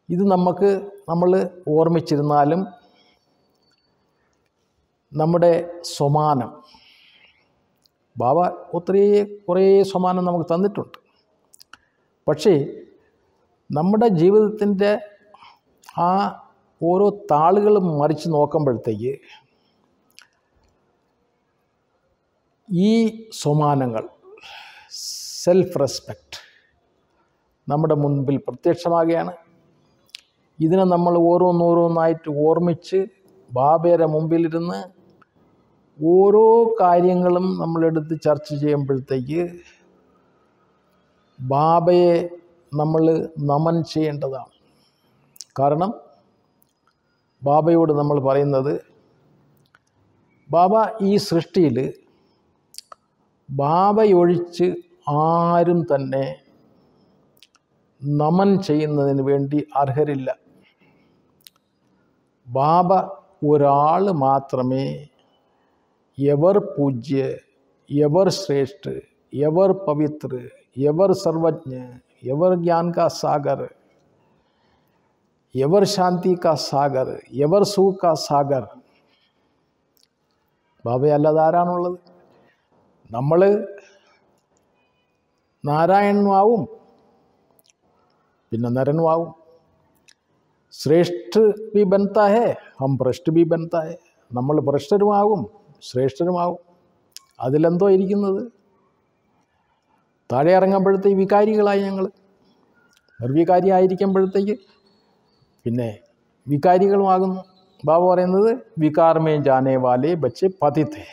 [SPEAKER 1] ഇത് നമുക്ക് നമ്മൾ ഓർമ്മിച്ചിരുന്നാലും നമ്മുടെ സ്വമാനം ബാബ ഒത്തിരി കുറേ സ്വമാനം നമുക്ക് തന്നിട്ടുണ്ട്. പക്ഷേ നമ്മുടെ ജീവിതത്തിന്റെ ആ ഓരോ താളുകളും മറിച്ച് നോക്കുമ്പോഴത്തേക്ക് ഈ സമ്മാനങ്ങൾ സെൽഫ് റെസ്പെക്റ്റ് നമ്മുടെ മുൻപിൽ പ്രത്യക്ഷമാകുകയാണ്. ഇതിനെ നമ്മൾ ഓരോന്നോരോന്നായിട്ട് ഓർമ്മിച്ച് ബാബയുടെ മുമ്പിലിരുന്ന് ഓരോ കാര്യങ്ങളും നമ്മളെടുത്ത് ചർച്ച ചെയ്യുമ്പോഴത്തേക്ക് ബാബയെ നമ്മൾ നമൻ ചെയ്യേണ്ടതാണ്. കാരണം ബാബയോട് നമ്മൾ പറയുന്നത് ബാബ ഈ സൃഷ്ടിയിൽ ബാബയൊഴിച്ച് ആരും തന്നെ നമൻ ചെയ്യുന്നതിന് വേണ്ടി അർഹരില്ല. ബാബ ഒരാൾ മാത്രമേ എവർ പൂജ്യ എവർ ശ്രേഷ്ഠ എവർ പവിത്ര എവർ സർവജ്ഞ എവർ ജ്ഞാൻ കാ സാഗർ എവർ ശാന്തി കാ സാഗർ എവർ സൂ കാ സാഗർ. ബാബയല്ലാതാരാണുള്ളത്? നമ്മൾ നാരായണനുമാവും പിന്നെ നരനുമാവും. ശ്രേഷ്ഠ ബി ബനത്താ ഹേ ഹം ഭ്രഷ്ട് ബി ബനത്താ നമ്മൾ ഭ്രഷ്ടരുമാകും ശ്രേഷ്ഠരുമാകും അതിലെന്തോ ഇരിക്കുന്നത്? താഴെ ഇറങ്ങുമ്പോഴത്തേക്ക് വികാരികളായി ഞങ്ങൾ. നിർവികാരി ആയിരിക്കുമ്പോഴത്തേക്ക് പിന്നെ വികാരികളുമാകുന്നു. ബാബ പറയുന്നത് വികാർമേ ജാനേ വാലേ ബച്ച് പതിത്തെ.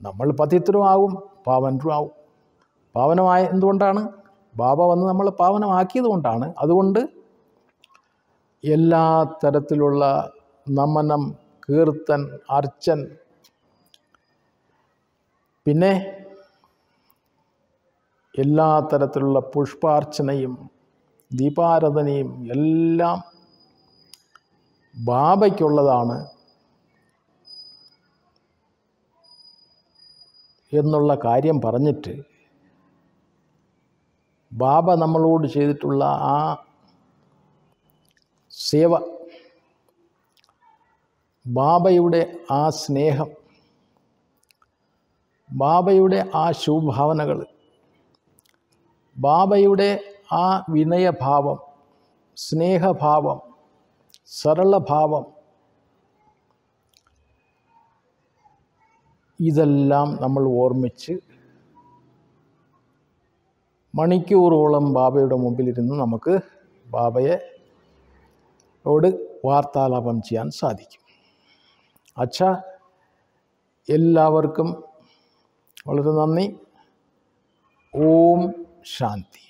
[SPEAKER 1] നമ്മൾ പതിത്തരും ആവും പാവനരും ആവും പാവനമായ എന്തുകൊണ്ടാണ്? ബാബ വന്ന് നമ്മളെ പാവനമാക്കിയത് കൊണ്ടാണ് അതുകൊണ്ട് എല്ലാ തരത്തിലുള്ള നമനം കീർത്തൻ അർച്ചൻ പിന്നെ എല്ലാ തരത്തിലുള്ള പുഷ്പാർച്ചനയും ദീപാരാധനയും എല്ലാം ബാബയ്ക്കുള്ളതാണ്. എന്നുള്ള കാര്യം പറഞ്ഞിട്ട് ബാബ നമ്മളോട് ചെയ്തിട്ടുള്ള ആ സേവ ബാബയുടെ ആ സ്നേഹം ബാബയുടെ ആ ശുഭാവനകൾ ബാബയുടെ ആ വിനയഭാവം സ്നേഹഭാവം സരളഭാവം ഇതെല്ലാം നമ്മൾ ഓർമ്മിച്ച് മണിക്കൂറോളം ബാബയുടെ മുമ്പിലിരുന്ന് നമുക്ക് ബാബയെ ോട് വാർത്താലാപം ചെയ്യാൻ സാധിക്കും. അച്ഛ എല്ലാവർക്കും വളരെ നന്ദി. ഓം ശാന്തി.